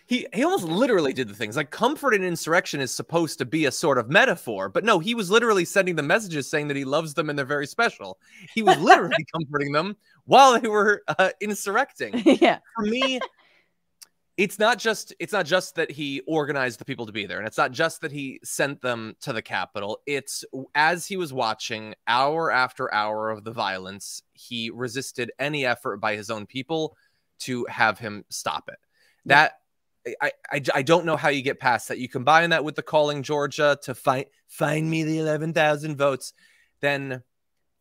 he he almost literally did the things like comfort and insurrection is supposed to be a sort of metaphor but no he was literally sending the messages saying that he loves them and they're very special. He was literally *laughs* comforting them while they were uh, insurrecting. *laughs* Yeah. For me it's not just it's not just that he organized the people to be there and it's not just that he sent them to the capitol. It's as he was watching hour after hour of the violence he resisted any effort by his own people to have him stop it. That I, I, I don't know how you get past that. You combine that with the calling Georgia to find find me the eleven thousand votes, then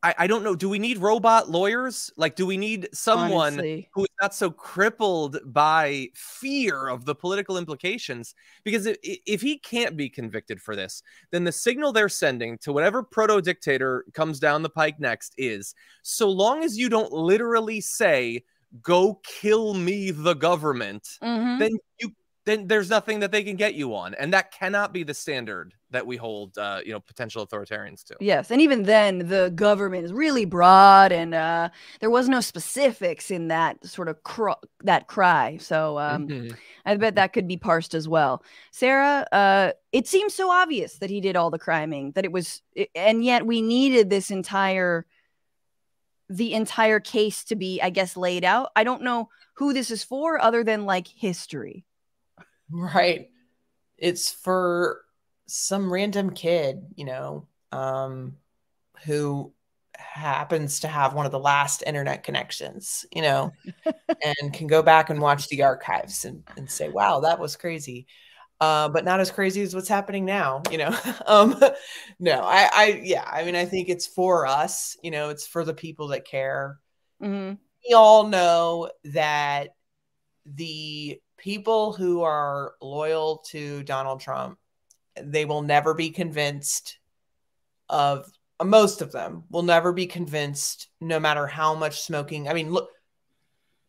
I, I don't know. Do we need robot lawyers? Like, do we need someone Honestly. who is not so crippled by fear of the political implications? Because if, if he can't be convicted for this, then the signal they're sending to whatever proto dictator comes down the pike next is so long as you don't literally say, go kill me, the government, Mhm. then you then there's nothing that they can get you on and that cannot be the standard that we hold uh you know potential authoritarians to Yes, and even then, the government is really broad, and uh, there was no specifics in that sort of cr- that cry. So um, Mhm. I bet that could be parsed as well. Sara, uh, it seems so obvious that he did all the criming, that it was, and yet we needed this entire, the entire case to be, I guess, laid out. I don't know who this is for, other than like history. Right. It's for some random kid, you know, um, who happens to have one of the last internet connections, you know, *laughs* and can go back and watch the archives and, and say, wow, that was crazy. Uh, but not as crazy as what's happening now, you know. *laughs* um, no, I, I, yeah, I mean, I think it's for us, you know, it's for the people that care Mhm. we all know that the people who are loyal to Donald Trump, they will never be convinced of most of them will never be convinced no matter how much smoking. I mean, look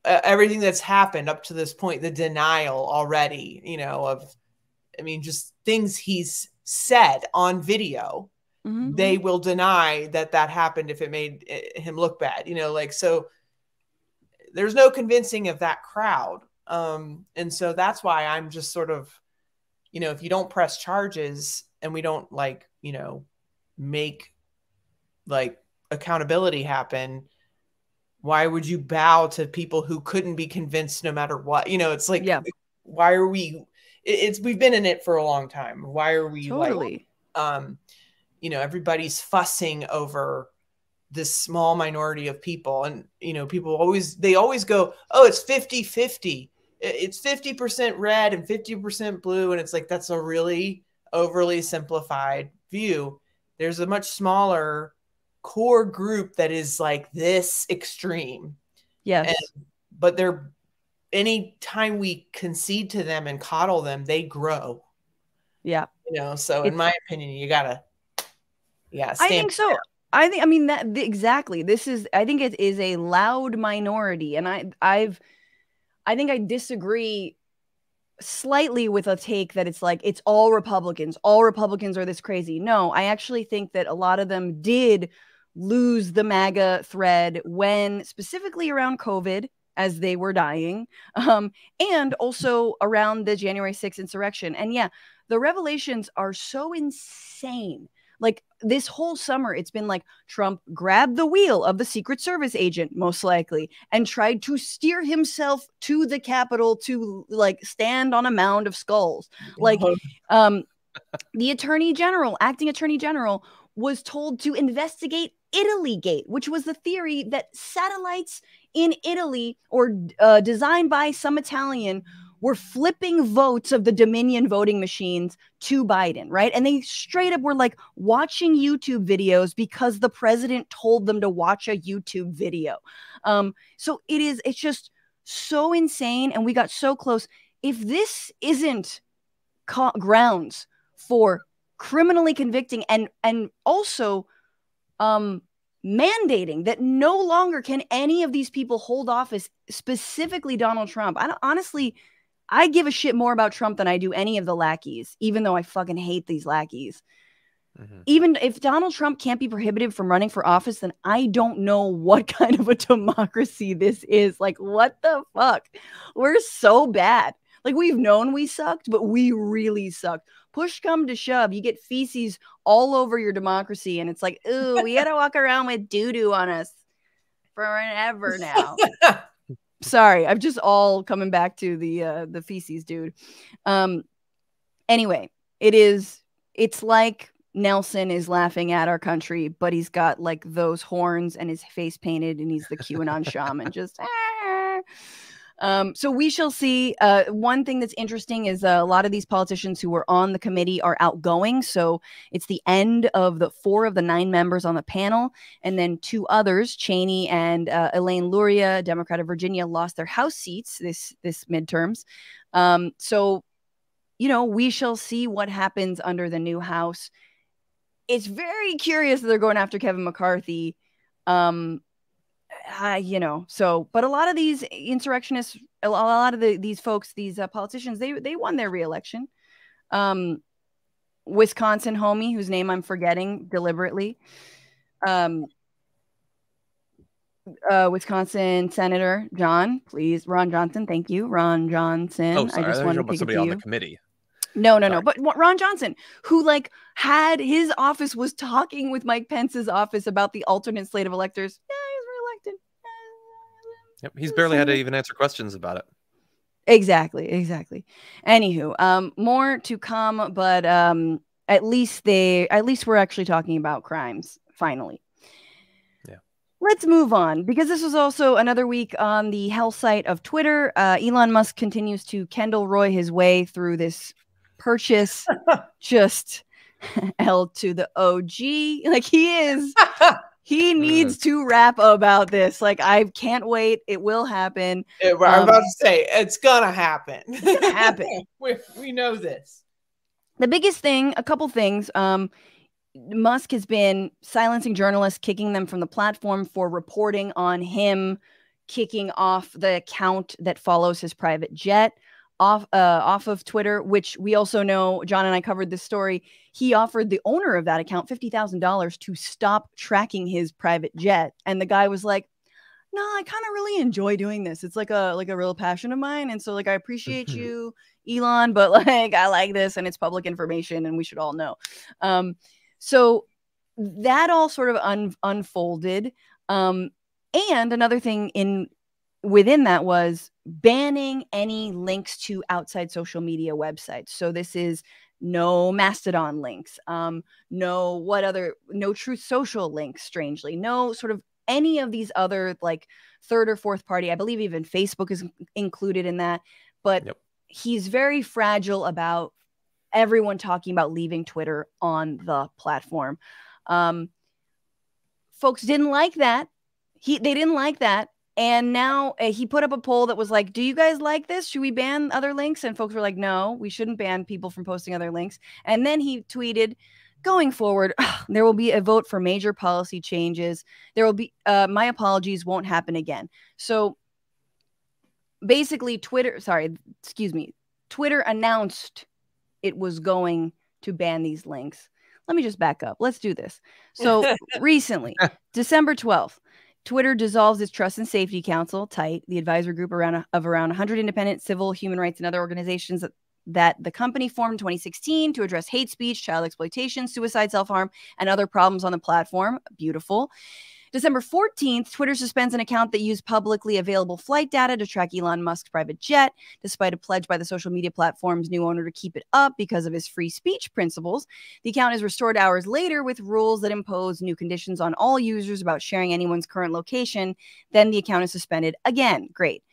everything that's happened up to this point, the denial already, you know, of I mean just things he's said on video Mhm. they will deny that that happened if it made eh, him look bad you know like so there's no convincing of that crowd um and so that's why i'm just sort of you know if you don't press charges and we don't like you know make like accountability happen why would you bow to people who couldn't be convinced no matter what you know it's like Yeah. why are we it's we've been in it for a long time why are we like um, you know, everybody's fussing over this small minority of people. And, you know, people always, they always go, oh, it's 50 50. It's 50% red and 50% blue. And it's like, that's a really overly simplified view. There's a much smaller core group that is like this extreme Yes. but they're any time we concede to them and coddle them, they grow. yeah. You know, so in my opinion, you gotta, yeah, I think so. I think I mean that th- exactly. This is I think it is a loud minority and I I've I think I disagree slightly with a take that it's like it's all Republicans. All Republicans are this crazy. No, I actually think that a lot of them did lose the MAGA thread when specifically around COVID as they were dying um, and also around the January 6th insurrection. And yeah, the revelations are so insane. Like this whole summer, it's been like Trump grabbed the wheel of the Secret Service agent, most likely, and tried to steer himself to the Capitol to like stand on a mound of skulls. Like, um, the Attorney General, acting Attorney General, was told to investigate Italy Gate, which was the theory that satellites in Italy or uh, designed by some Italian were flipping votes of the Dominion voting machines to Biden, right? And they straight up were like watching YouTube videos because the president told them to watch a YouTube video. Um, so it is, it's just so insane. And we got so close. If this isn't co- grounds for criminally convicting and and also um mandating that no longer can any of these people hold office specifically Donald Trump. I don't, honestly I give a shit more about Trump than I do any of the lackeys even though I fucking hate these lackeys. Mhm. Even if Donald Trump can't be prohibited from running for office then I don't know what *laughs* kind of a democracy this is. Like what the fuck? We're so bad. Like we've known we sucked, but we really sucked push come to shove, you get feces all over your democracy, and it's like, ooh, we gotta walk around with doo doo on us forever now. *laughs* Sorry, I'm just all coming back to the uh, the feces, dude. Um, anyway, it is. It's like Nelson is laughing at our country, but he's got like those horns and his face painted, and he's the QAnon shaman. Just. *laughs* "Ah." Um, so we shall see. Uh, one thing that's interesting is uh, a lot of these politicians who were on the committee are outgoing. So it's the end of the four of the nine members on the panel, and then two others, Cheney and uh, Elaine Luria, Democrat of Virginia, lost their House seats this this midterms. Um, so, you know, we shall see what happens under the new House. It's very curious that they're going after Kevin McCarthy. Um, uh, you know, so but a lot of these insurrectionists, a lot of the, these folks, these uh, politicians, they they won their reelection. Um, Wisconsin homie, whose name I'm forgetting deliberately. Um, uh, Wisconsin Senator John, please, Ron Johnson. Thank you, Ron Johnson. Oh, sorry. I just I wanted to somebody on the committee. No, no, no. But Ron Johnson, who like had his office was talking with Mike Pence's office about the alternate slate of electors. Yeah, he was reelected. Yep, he's barely had to even answer questions about it. Exactly, exactly. Anywho, um, more to come, but um, at least they, at least we're actually talking about crimes finally. Yeah. Let's move on because this was also another week on the hell site of Twitter. Uh, Elon Musk continues to Kendall Roy his way through this purchase, *laughs* just *laughs* L to the OG. Like he is, *laughs* he needs to rap about this. Like I can't wait. It will happen. Yeah, I'm Um, about to say it's gonna happen. It's gonna happen. *laughs* we, we know this. the biggest thing, a couple things. Um, Musk has been silencing journalists, kicking them from the platform for reporting on him kicking off the account that follows his private jet off uh, off of Twitter, which we also know. John and I covered this story. He offered the owner of that account fifty thousand dollars to stop tracking his private jet, and the guy was like, "No, I kind of really enjoy doing this. It's like a like a real passion of mine, and so like I appreciate Mhm. you, Elon, but *laughs* like I like this, and it's public information, and we should all know." Um, so that all sort of un- unfolded. Um, and another thing in within that was banning any links to outside social media websites. So this is no Mastodon links, um, no what other, no Truth Social links. Strangely, no sort of any of these other like third or fourth party. I believe even Facebook is included in that. But Yep. he's very fragile about everyone talking about leaving Twitter on the platform. Um, folks didn't like that. He they didn't like that. And now uh, he put up a poll that was like, "Do you guys like this? Should we ban other links?" And folks were like, "No, we shouldn't ban people from posting other links." And then he tweeted, "Going forward, *sighs* there will be a vote for major policy changes. There will be uh, my apologies won't happen again." So basically, Twitter, sorry, excuse me, Twitter announced it was going to ban these links. Let me just back up. Let's do this. So *laughs* recently, December 12th, Twitter dissolves its Trust and Safety Council, tight, the advisory group around of around 100 independent civil, human rights, and other organizations that, that the company formed in 2016 to address hate speech, child exploitation, suicide, self harm, and other problems on the platform. Beautiful. December 14th, Twitter suspends an account that used publicly available flight data to track Elon Musk's private jet, despite a pledge by the social media platform's new owner to keep it up because of his free speech principles. The account is restored hours later with rules that impose new conditions on all users about sharing anyone's current location. Then the account is suspended again. Great.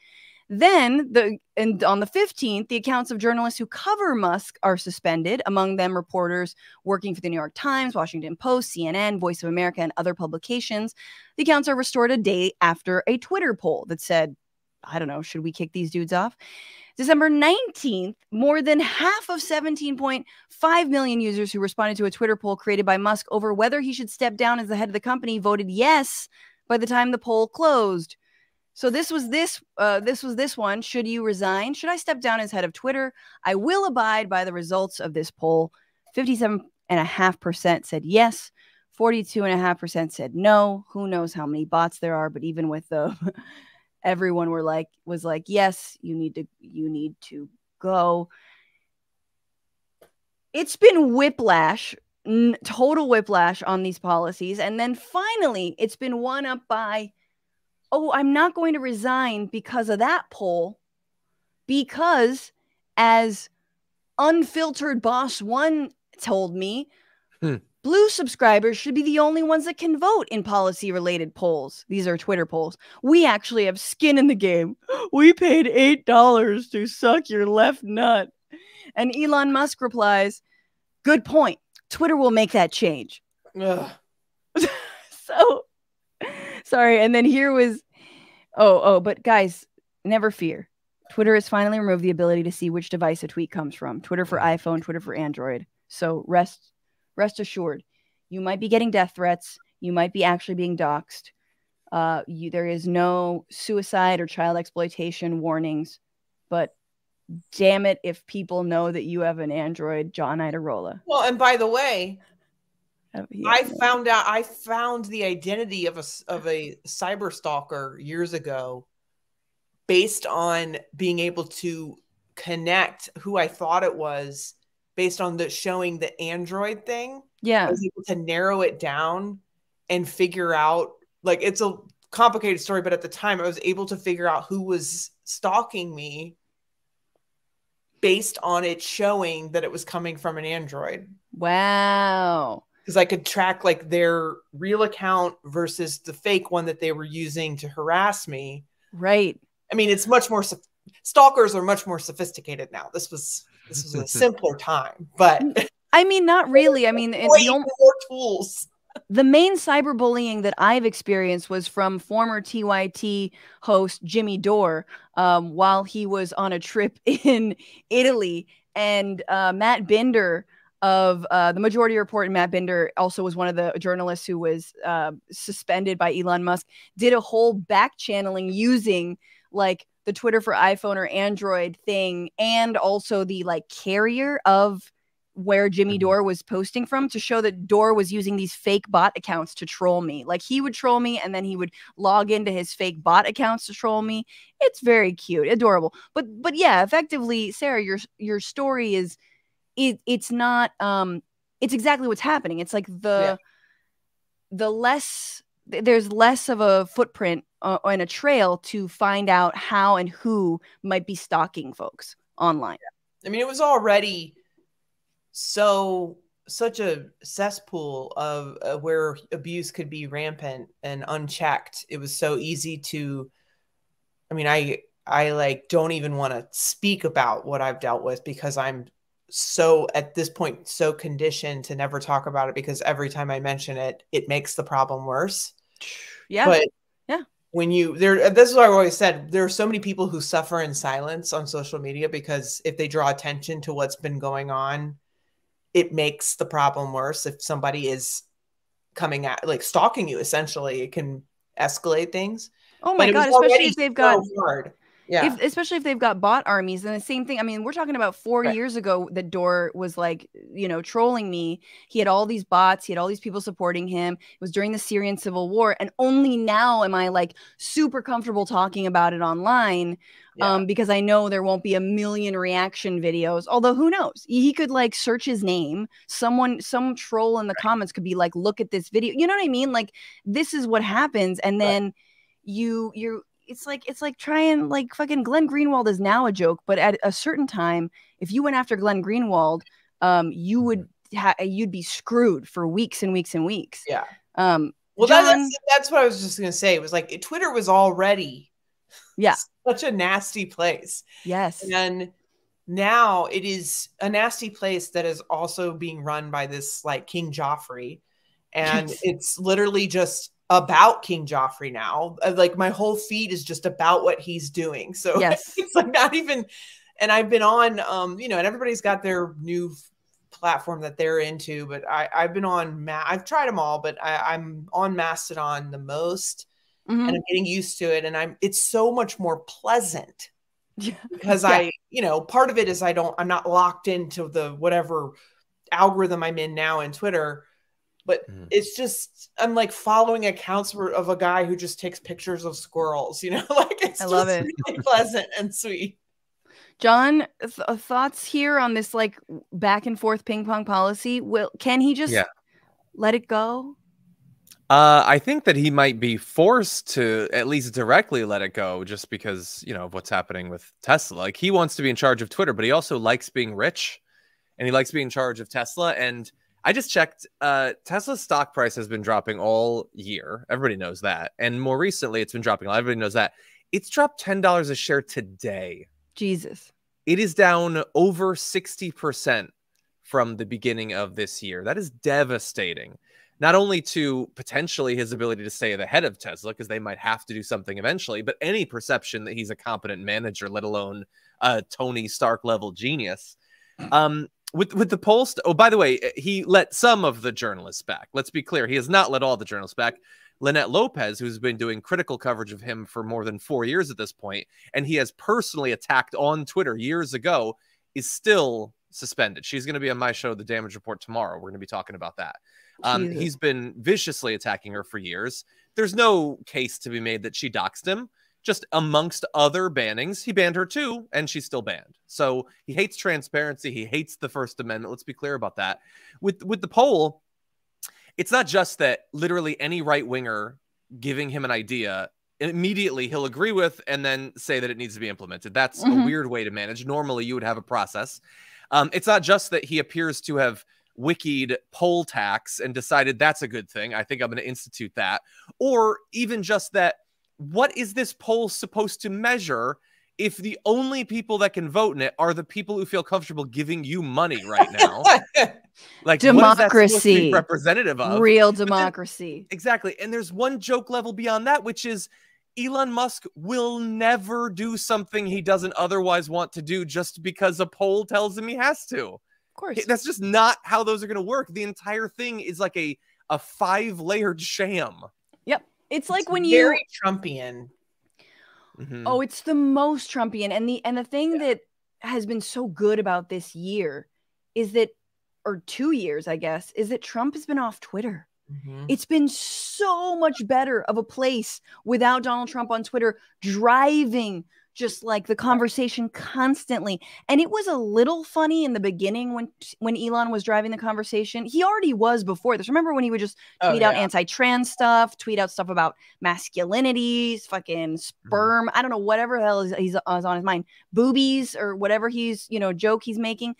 Then the and on the 15th, the accounts of journalists who cover Musk are suspended, among them reporters working for the New York Times, Washington Post, CNN, Voice of America, and other publications. The accounts are restored a day after a Twitter poll that said, I don't know, should we kick these dudes off? December 19th, more than half of 17.5 million users who responded to a Twitter poll created by Musk over whether he should step down as the head of the company voted yes by the time the poll closed. So this was this uh, this was this one. Should you resign? Should I step down as head of Twitter? I will abide by the results of this poll. 57.5% said yes. 42.5% said no. Who knows how many bots there are, but even with the *laughs* everyone were like was like, yes, you need to you need to go. It's been whiplash, total whiplash on these policies. And then finally, it's been won up by oh, I'm not going to resign because of that poll, because as unfiltered boss one told me, Hmm. Blue subscribers should be the only ones that can vote in policy related polls. These are Twitter polls. We actually have skin in the game. *gasps* We paid $8 to suck your left nut. And Elon Musk replies, Good point. Twitter will make that change. *laughs* So sorry. And then here was, oh, oh, but guys, never fear. Twitter has finally removed the ability to see which device a tweet comes from. Twitter for iPhone, Twitter for Android. So rest rest assured, you might be getting death threats. You might be actually being doxxed. Uh, you, there is no suicide or child exploitation warnings, but damn it if people know that you have an Android, John Iadarola. Well, and by the way, I found out I found the identity of a of a cyber stalker years ago based on being able to connect who I thought it was based on the showing the Android thing. I yeah, was able to narrow it down and figure out like it's a complicated story, but at the time I was able to figure out who was stalking me based on it showing that it was coming from an Android wow. Because I could track like their real account versus the fake one that they were using to harass me. Right. I mean, it's much more stalkers are much more sophisticated now. This was this was a *laughs* simpler time, but I mean, not really. I mean, it, way the, on- more tools. the main cyberbullying that I've experienced was from former TYT host Jimmy Dore um, while he was on a trip *laughs* in Italy. And uh, Matt Binder of uh, the Majority Report, and Matt Binder also was one of the journalists who was uh, suspended by Elon Musk, did a whole back channeling using like the Twitter for iPhone or Android thing and also the like carrier of where Jimmy Mhm. Dore was posting from to show that Dore was using these fake bot accounts to troll me. Like he would troll me and then he would log into his fake bot accounts to troll me. It's very cute, adorable. But but yeah, effectively, Sara, your your story is it it's not um it's exactly what's happening. It's like the the less there's less of a footprint uh, and a trail to find out how and who might be stalking folks online. I mean, it was already so such a cesspool of uh, where abuse could be rampant and unchecked. It was so easy to. I mean, I I like don't even want to speak about what I've dealt with because I'm so at this point so conditioned to never talk about it because every time I mention it, it makes the problem worse. *sighs* Yeah. But Yeah. when you there, this is what I've always said. There are so many people who suffer in silence on social media because if they draw attention to what's been going on, it makes the problem worse. If somebody is coming at like stalking you, essentially, it can escalate things. oh my god, especially if they've got hard. Yeah, if, especially if they've got bot armies and the same thing i mean we're talking about four Right. years ago that Dore was like you know trolling me. He had all these bots he had all these people supporting him. It was during the syrian civil war and only now am i like super comfortable talking about it online Yeah. um because i know there won't be a million reaction videos. Although who knows? He could like search his name. Someone some troll in the comments could be like look at this video. You know what i mean? Like this is what happens and Right. then you you it's like it's like trying like fucking Glenn Greenwald is now a joke, but at a certain time, if you went after Glenn Greenwald, um, you would ha- you'd be screwed for weeks and weeks and weeks. yeah. Um, Well, John- that's that's what I was just gonna say. It was like Twitter was already Yeah. such a nasty place. yes, And now it is a nasty place that is also being run by this like King Joffrey. And Yes. it's literally just about King Joffrey now. Uh, Like my whole feed is just about what he's doing. So *laughs* Yes. it's like not even and I've been on um, you know, and everybody's got their new platform that they're into, but I, I've been on Ma- I've tried them all, but I, I'm on Mastodon the most Mhm. and I'm getting used to it. And I'm it's so much more pleasant *laughs* Yeah. because Yeah. I, you know, part of it is I don't, I'm not locked into the whatever algorithm I'm in now in Twitter, but Mhm. it's just, I'm like following accounts where- of a guy who just takes pictures of squirrels, you know, *laughs* like it's I love just it. really pleasant and sweet. John, th- uh, thoughts here on this like back and forth ping pong policy? Will can he just Yeah. let it go? Uh, I think that he might be forced to at least directly let it go just because, you know, of what's happening with Tesla. Like he wants to be in charge of Twitter, but he also likes being rich and he likes being in charge of Tesla. And I just checked. Uh, Tesla's stock price has been dropping all year. Everybody knows that. And more recently, it's been dropping. Everybody knows that. It's dropped $10 a share today. Jesus. It is down over 60% from the beginning of this year. That is devastating. Not only to potentially his ability to stay ahead of Tesla, because they might have to do something eventually, but any perception that he's a competent manager, let alone a Tony Stark level genius. Um, with with the Post. Oh, by the way, eh, he let some of the journalists back. Let's be clear, he has not let all the journalists back. Linette Lopez, who's been doing critical coverage of him for more than four years at this point, and he has personally attacked on Twitter years ago, is still suspended. She's going to be on my show, The Damage Report, tomorrow. We're going to be talking about that. Um, he's been viciously attacking her for years. There's no case to be made that she doxed him just amongst other bannings, he banned her too, and she's still banned. So he hates transparency. He hates the First Amendment. Let's be clear about that. With with the poll, it's not just that literally any right winger giving him an idea immediately he'll agree with and then say that it needs to be implemented. That's mm-hmm. a weird way to manage. Normally, you would have a process. Um, it's not just that he appears to have wikied poll tax and decided that's a good thing. I think I'm going to institute that, or even just that what is this poll supposed to measure if the only people that can vote in it are the people who feel comfortable giving you money right *laughs* now? like democracy representative of real democracy. Then, exactly. And there's one joke level beyond that, which is Elon Musk will never do something he doesn't otherwise want to do just because a poll tells him he has to. Of course. That's just not how those are going to work. The entire thing is like a a five layered sham. It's like it's when you very Trumpian. Mm-hmm. Oh, it's the most Trumpian. And the and the thing yeah. that has been so good about this year is that or two years, I guess, is that Trump has been off Twitter. Mm-hmm. It's been so much better of a place without Donald Trump on Twitter driving just like the conversation constantly and it was a little funny in the beginning when when elon was driving the conversation. He already was before this. Remember when he would just oh, tweet oh, yeah. out anti-trans stuff tweet out stuff about masculinity fucking mm-hmm. sperm? Mm-hmm. i don't know whatever the hell is, he's, uh, is on his mind. Boobies or whatever he's you know joke he's making.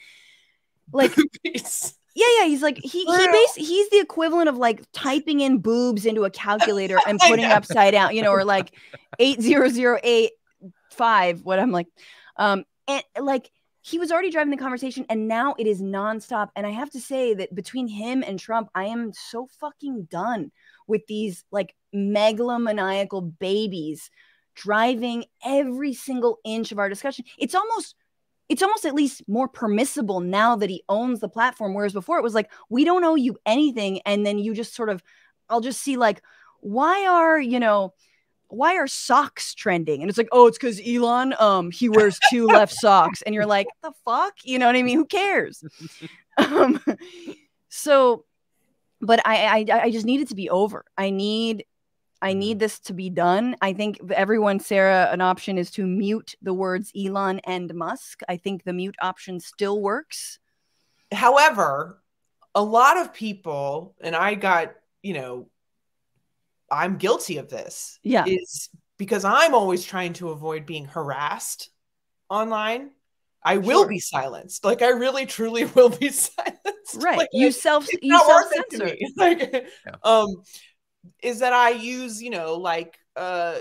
Like *laughs* Yeah, yeah, he's like he he base he's the equivalent of like typing in boobs into a calculator *laughs* and putting upside down, you know, or like eight zero zero eight five, what I'm like, um, and like he was already driving the conversation and now it is nonstop. And I have to say that between him and Trump, I am so fucking done with these like megalomaniacal babies driving every single inch of our discussion. It's almost it's almost at least more permissible now that he owns the platform whereas before it was like we don't owe you anything and then you just sort of I'll just see like why are, you know, why are socks trending? And it's like, oh, it's because Elon, um, he wears two left socks, and you're like, the fuck, you know what I mean? Who cares? *laughs* um, so, but I, I, I just need it to be over. I need, I need this to be done. I think everyone, Sara, an option is to mute the words Elon and Musk. I think the mute option still works. However, a lot of people, and I got, you know, I'm guilty of this. Yeah. Is because I'm always trying to avoid being harassed online. I will be silenced. Like I really truly *laughs* will be silenced. Right. Like, you self you self censor. *laughs* Like yeah. um is that I use, you know, like uh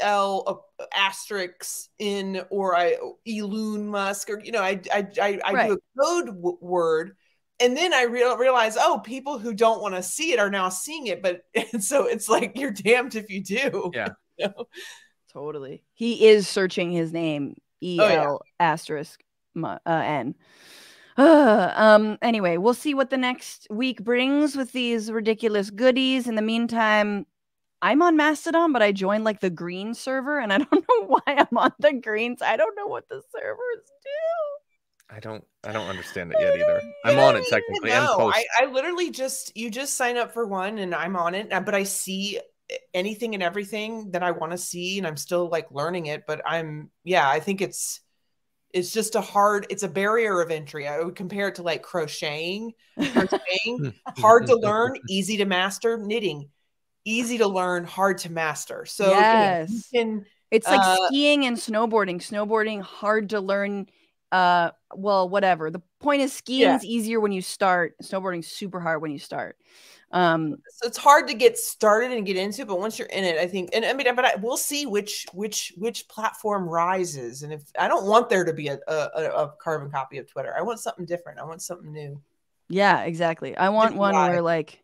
el uh, asterisks in or i elon musk or you know i i i, I right. do a code w- word and then I real, realize, oh, people who don't want to see it are now seeing it. But *laughs* so it's like you're damned if you do. Yeah. *laughs* You know? Totally. He is searching his name E L oh, yeah. asterisk uh, N. Uh, um. Anyway, we'll see what the next week brings with these ridiculous goodies. In the meantime, I'm on Mastodon, but I joined like the green server, and I don't *laughs* know why I'm on the greens. I don't know what the servers do. I don't I don't understand it yet either. I'm on it technically and post. I, I literally just you just sign up for one and I'm on it, uh, but I see anything and everything that I want to see and I'm still like learning it, but I'm yeah, I think it's it's just a hard it's a barrier of entry. I would compare it to like crocheting, *laughs* crocheting *laughs* hard to learn, easy to master, knitting, easy to learn, hard to master. So yes. You know, can, it's like uh, skiing and snowboarding. Snowboarding hard to learn uh well whatever. The point is skiing's easier when you start snowboarding's super hard when you start. Um so it's hard to get started and get into but once you're in it i think and i mean but I, we'll see which which which platform rises and if i don't want there to be a, a, a carbon copy of twitter. I want something different. I want something new. Yeah exactly. I want one why. where like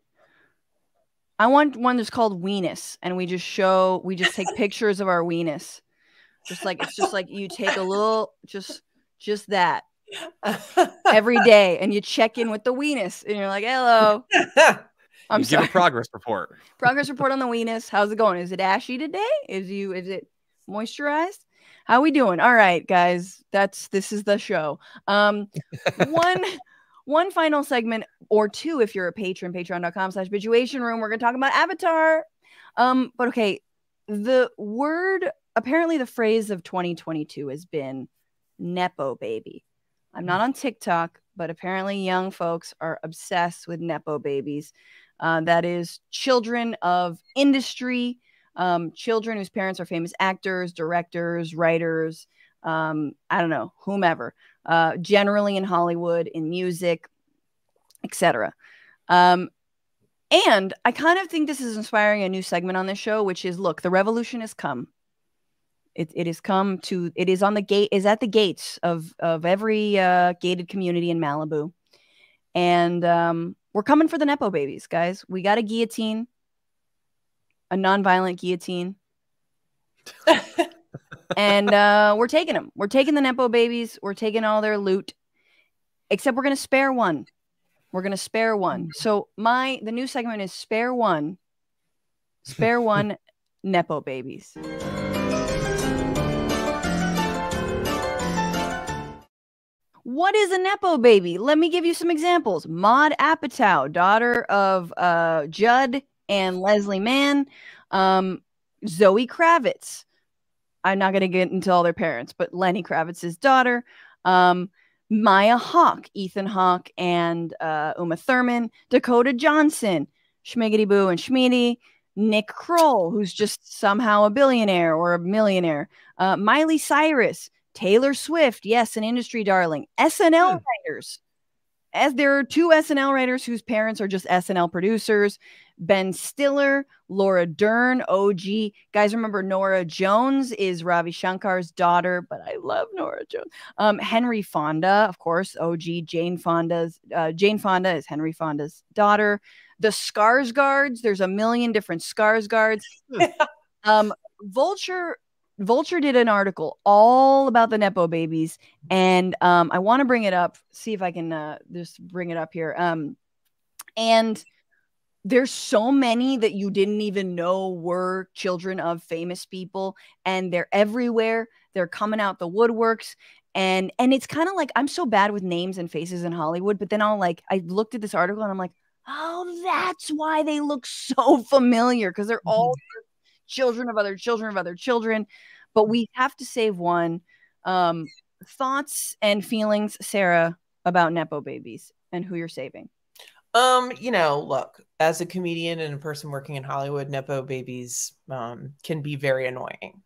i want one that's called weenus and we just show we just take pictures of our weenus. Just like it's just like you take a little just just that *laughs* every day and you check in with the weenus and you're like hello *laughs* I'm you sorry. Give a progress report. *laughs* progress report on the weenus. How's it going? Is it ashy today? Is you is it moisturized? How we doing? All right, guys. That's this is the show. Um one one final segment or two if you're a patron, patreon.com slash bitchuation room. We're gonna talk about Avatar. Um, but okay, the word apparently the phrase of 2022 has been Nepo baby. I'm not on TikTok, but apparently young folks are obsessed with Nepo babies. Uh, that is children of industry, um, children whose parents are famous actors, directors, writers, um, I don't know, whomever, uh, generally in Hollywood, in music, etc. Um, and I kind of think this is inspiring a new segment on this show, which is look, the revolution has come. It, it has come to it is on the gate is at the gates of of every uh, gated community in Malibu, and um, we're coming for the Nepo babies, guys. We got a guillotine, a non-violent guillotine. and uh, we're taking them. We're taking the Nepo babies. We're taking all their loot, except we're going to spare one. We're going to spare one. So my the new segment is spare one, spare one *laughs* Nepo babies. What is a Nepo baby? Let me give you some examples. Maude Apatow, daughter of uh, Judd and Leslie Mann. Um, Zoe Kravitz. I'm not going to get into all their parents, but Lenny Kravitz's daughter. Um, Maya Hawke, Ethan Hawke, and uh, Uma Thurman. Dakota Johnson, Schmiggity Boo and Schmeedy. Nick Kroll, who's just somehow a billionaire or a millionaire. Uh, Miley Cyrus, Taylor Swift, yes, an industry darling. SNL hmm. writers, as there are two SNL writers whose parents are just SNL producers. Ben Stiller, Laura Dern, OG. Guys, remember Norah Jones is Ravi Shankar's daughter, but I love Norah Jones. Um, Henry Fonda, of course, OG. Jane Fonda's uh, Jane Fonda is Henry Fonda's daughter. The Skarsgårds. there's a million different Skarsgårds. *laughs* um, Vulture Vulture did an article all about the Nepo babies, and um, I want to bring it up, see if I can uh, just bring it up here. Um, and there's so many that you didn't even know were children of famous people, and they're everywhere. They're coming out the woodworks, and and it's kind of like I'm so bad with names and faces in Hollywood, but then I'll like I looked at this article and I'm like, oh, that's why they look so familiar because they're all mm-hmm children of other children of other children. But we have to save one. Um, thoughts and feelings, Sara, about Nepo babies and who you're saving. Um, you know, look, as a comedian and a person working in Hollywood, Nepo babies um, can be very annoying.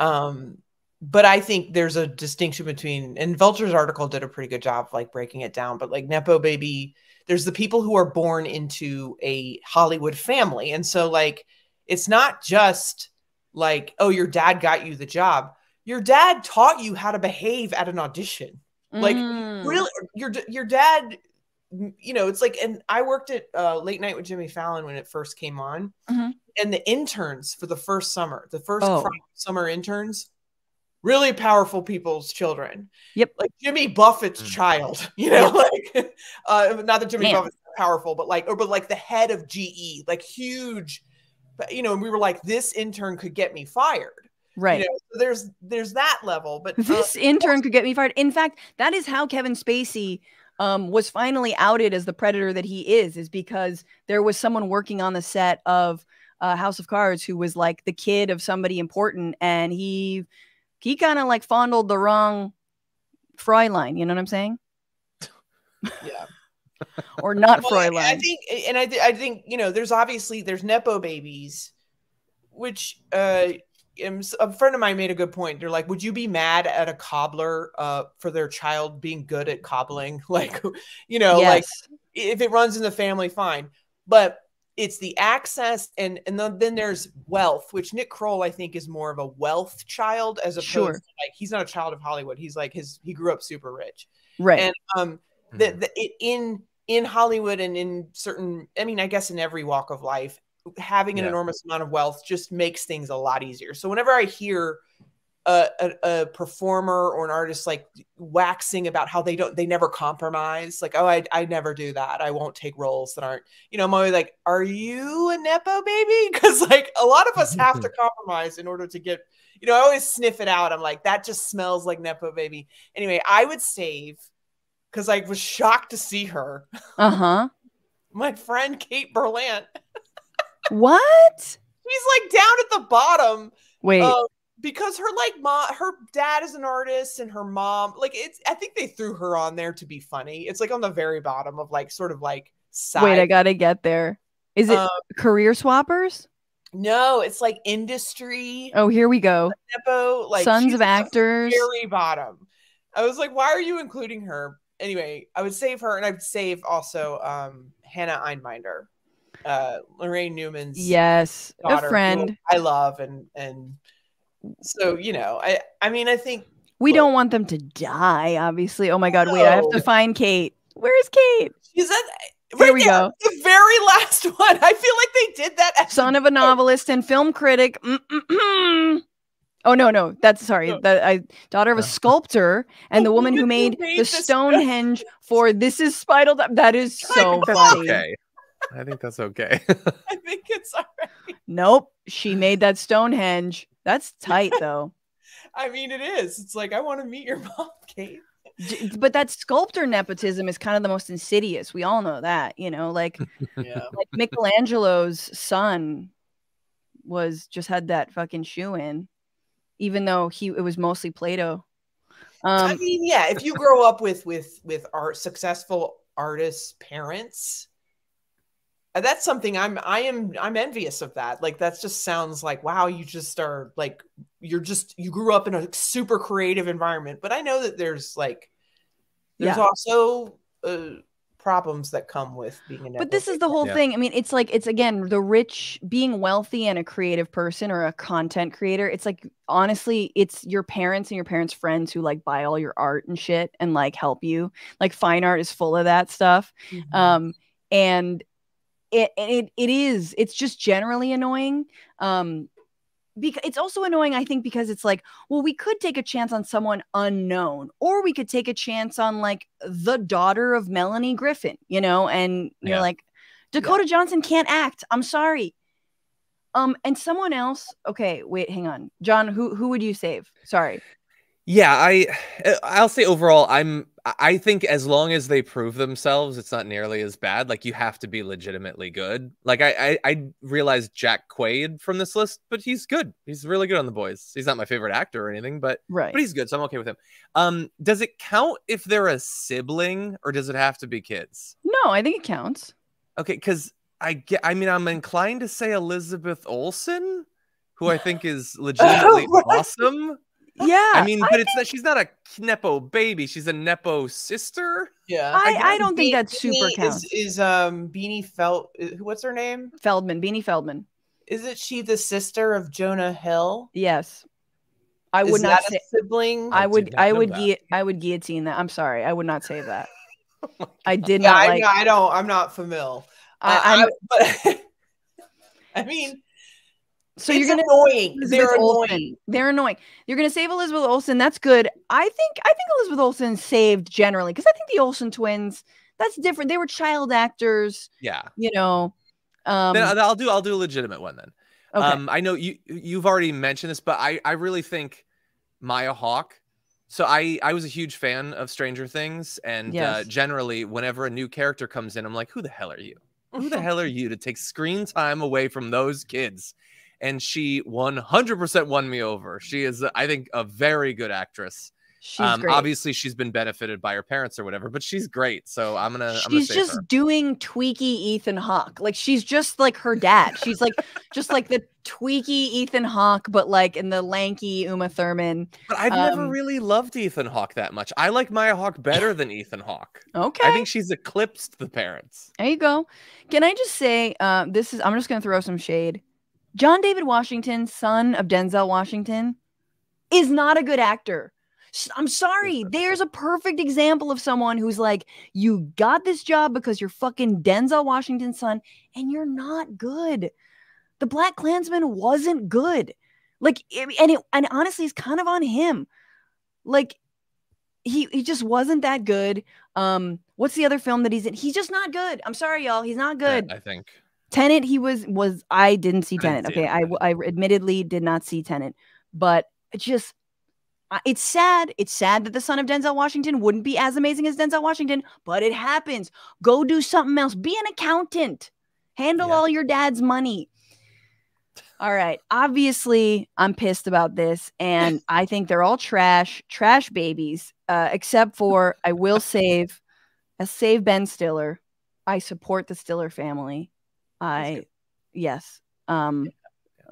Um, but I think there's a distinction between and Vulture's article did a pretty good job like breaking it down, but like Nepo baby, there's the people who are born into a Hollywood family. And so like it's not just like, oh, your dad got you the job. Your dad taught you how to behave at an audition. Like mm. really your your dad you know, it's like, and I worked at uh, Late Night with Jimmy Fallon when it first came on, mm-hmm. and the interns for the first summer, the first oh. summer interns, really powerful people's children. Yep, like Jimmy Buffett's mm. child. *laughs* You know, like *laughs* uh, not that Jimmy Damn. Buffett's powerful, but like, or but like the head of GE, like huge you know, and we were like, this intern could get me fired. Right. You know, so there's there's that level, but *laughs* this intern could get me fired. In fact, that is how Kevin Spacey um, was finally outed as the predator that he is, is because there was someone working on the set of uh, House of Cards who was like the kid of somebody important, and he he kind of like fondled the wrong Fräulein. You know what I'm saying? *laughs* Yeah. Or not well, Fräulein. I think, and I, th- I think you know, there's obviously there's nepo babies, which uh, a friend of mine made a good point. They're like, would you be mad at a cobbler uh, for their child being good at cobbling? *laughs* Like, you know, like if it runs in the family, fine. But it's the access and and then, then there's wealth, which Nick Kroll I think is more of a wealth child as opposed Sure. to like he's not a child of Hollywood. He's like his he grew up super rich. right. And um The, mm-hmm. the it, in in Hollywood and in certain I mean I guess in every walk of life having an Yeah. enormous amount of wealth just makes things a lot easier. So whenever I hear a, a, a performer or an artist like waxing about how they don't they never compromise like oh I, I never do that. I won't take roles that aren't you know i'm always like are you a nepo baby? *laughs* Because like a lot of us *laughs* have to compromise in order to get you know i always sniff it out. I'm like that just smells like nepo baby. Anyway i would save because i was shocked to see her Uh-huh. my friend kate berlant What? she's like down at the bottom Wait. um, because her like mom her dad is an artist and her mom like it's i think they threw her on there to be funny it's like on the very bottom of like sort of like side Wait, I gotta get there. Is it Um, career swappers? no it's like industry Oh, here we go. nepo like Sons of actors. very bottom i was like why are you including her anyway i would save her and i'd save also um hannah einbinder uh laraine newman's Yes, daughter, a friend. i love and and so you know i i mean i think We Look. don't want them to die, obviously. Oh my god, wait, I have to find Kate. Where's Kate? Is that Here right we there, go. The very last *laughs* one. I feel like they did that. Son of a novelist and film critic. Mm-mm-mm. Oh no, no, that's sorry. No. That I daughter of a sculptor and the oh, woman who made made the this- Stonehenge for This Is Spinal Tap. That is so funny. okay. I think that's okay. *laughs* I think it's all right. Nope, she made that Stonehenge. That's *laughs* tight though. I mean, it is. It's like I want to meet your *laughs* mom, Kate. But that sculptor nepotism is kind of the most insidious. We all know that, you know, like Yeah. like Michelangelo's son was just had that fucking shoe in, even though he it was mostly Play-Doh. I Um, mean, yeah. If you grow up with with with art successful artists' parents, uh, that's something I'm I am I'm envious of that. Like that just sounds like wow, you just are like you're just you grew up in a super creative environment. But I know that there's like there's Yeah. also uh, problems that come with being a but this is the whole Yeah. thing. I mean, it's like it's again the rich being wealthy and a creative person or a content creator. It's like honestly, it's your parents and your parents' friends who like buy all your art and shit and like help you. Like fine art is full of that stuff. baby. Mhm. um and it it it is it's just generally annoying um because it's also annoying i think because it's like well we could take a chance on someone unknown or we could take a chance on like the daughter of melanie griffith you know and you're Yeah. like dakota johnson can't act i'm sorry. Um and someone else okay wait hang on. John who who would you save? Sorry. Yeah, I uh, I'll say overall, I'm I- think as long as they prove themselves, it's not nearly as bad. Like you have to be legitimately good. Like I I, I realized Jack Quaid from this list, but he's good. He's really good on the boys. He's not my favorite actor or anything, but right but he's good, so I'm okay with him. Um, does it count if they're a sibling, or does it have to be kids? no i think it counts Okay, because I get. I mean, I'm inclined to say Elizabeth Olsen, who I think is *laughs* legitimately awesome. Yeah I mean, but it's not. She's not a nepo baby. She's a nepo sister. yeah, I- guess I don't think that's that super Beanie counts. Is, is um Beanie Felt? What's her name? feldman beanie feldman Isn't she the sister of Jonah Hill? Yes. I Is would not that say a sibling. I I would did I would that. gui- I would guillotine that. I'm sorry. I would not say that. *laughs* Oh I did yeah, not I, like I don't. I'm not familiar. I, I, I'm, *laughs* but I mean, so it's you're gonna annoying. They're Olsen. annoying. They're annoying. You're gonna save Elizabeth Olsen. That's good. I think I think Elizabeth Olsen saved generally because I think the Olsen twins. That's different. They were child actors. Yeah. You know. Um, then I'll do. I'll do a legitimate one then. okay. Um, I know you. You've already mentioned this, but I. I really think Maya Hawke. So I. I was a huge fan of Stranger Things, and uh, generally, whenever a new character comes in, I'm like, who the hell are you? Who the *laughs* hell are you to take screen time away from those kids? And she 100% won me over. She is, I think, a very good actress. She's um, great. obviously she's been benefited by her parents or whatever, but she's great. So I'm gonna. I'm gonna she's just her. doing tweaky Ethan Hawke. Like she's just like her dad. She's like just like the tweaky Ethan Hawke, but like in the lanky Uma Thurman. But I've never um, really loved Ethan Hawke that much. I like Maya Hawke better than Ethan Hawke. Okay. I think she's eclipsed the parents. There you go. Can I just say, uh, this is I'm just gonna throw some shade. John David Washington, son of Denzel Washington, is not a good actor. I'm sorry. There's a perfect example of someone who's like, you got this job because you're fucking Denzel Washington's son, and you're not good. The Black Klansman wasn't good. Like, and it, and honestly, it's kind of on him. Like, he he just wasn't that good. Um, what's the other film that he's in? He's just not good. I'm sorry, y'all. He's not good. I think. Tenet, he was was I didn't see I didn't Tenet. see Okay, I. I admittedly did not see Tenet, but it just it's sad. It's sad that the son of Denzel Washington wouldn't be as amazing as Denzel Washington, but it happens. Go do something else. Be an accountant. Handle Yeah. all your dad's money. All right. Obviously, I'm pissed about this, and *laughs* I think they're all trash, trash babies. Uh, except for I will save, I save Ben Stiller. I support the Stiller family. I, yes, um,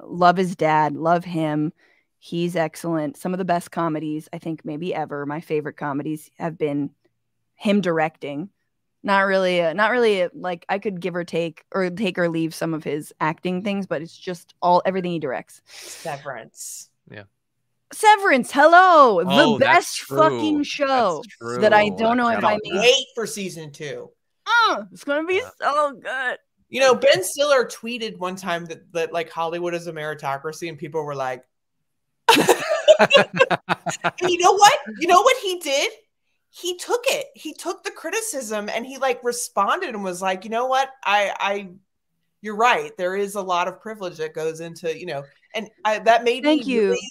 love his dad, love him. He's excellent. Some of the best comedies I think maybe ever. My favorite comedies have been him directing. Not really, uh, not really uh, like I could give or take or take or leave some of his acting things, but it's just all everything he directs. Severance. Yeah. Severance, hello, Oh, the best fucking show that I don't know I if I forgot made. Wait for season two. Oh, it's gonna be Yeah. so good. You know, Ben Stiller tweeted one time that, that like Hollywood is a meritocracy, and people were like, *laughs* And you know what? You know what he did? He took it. He took the criticism and he like responded and was like, you know what? I I you're right. There is a lot of privilege that goes into, you know, and I, that made Thank me you. really-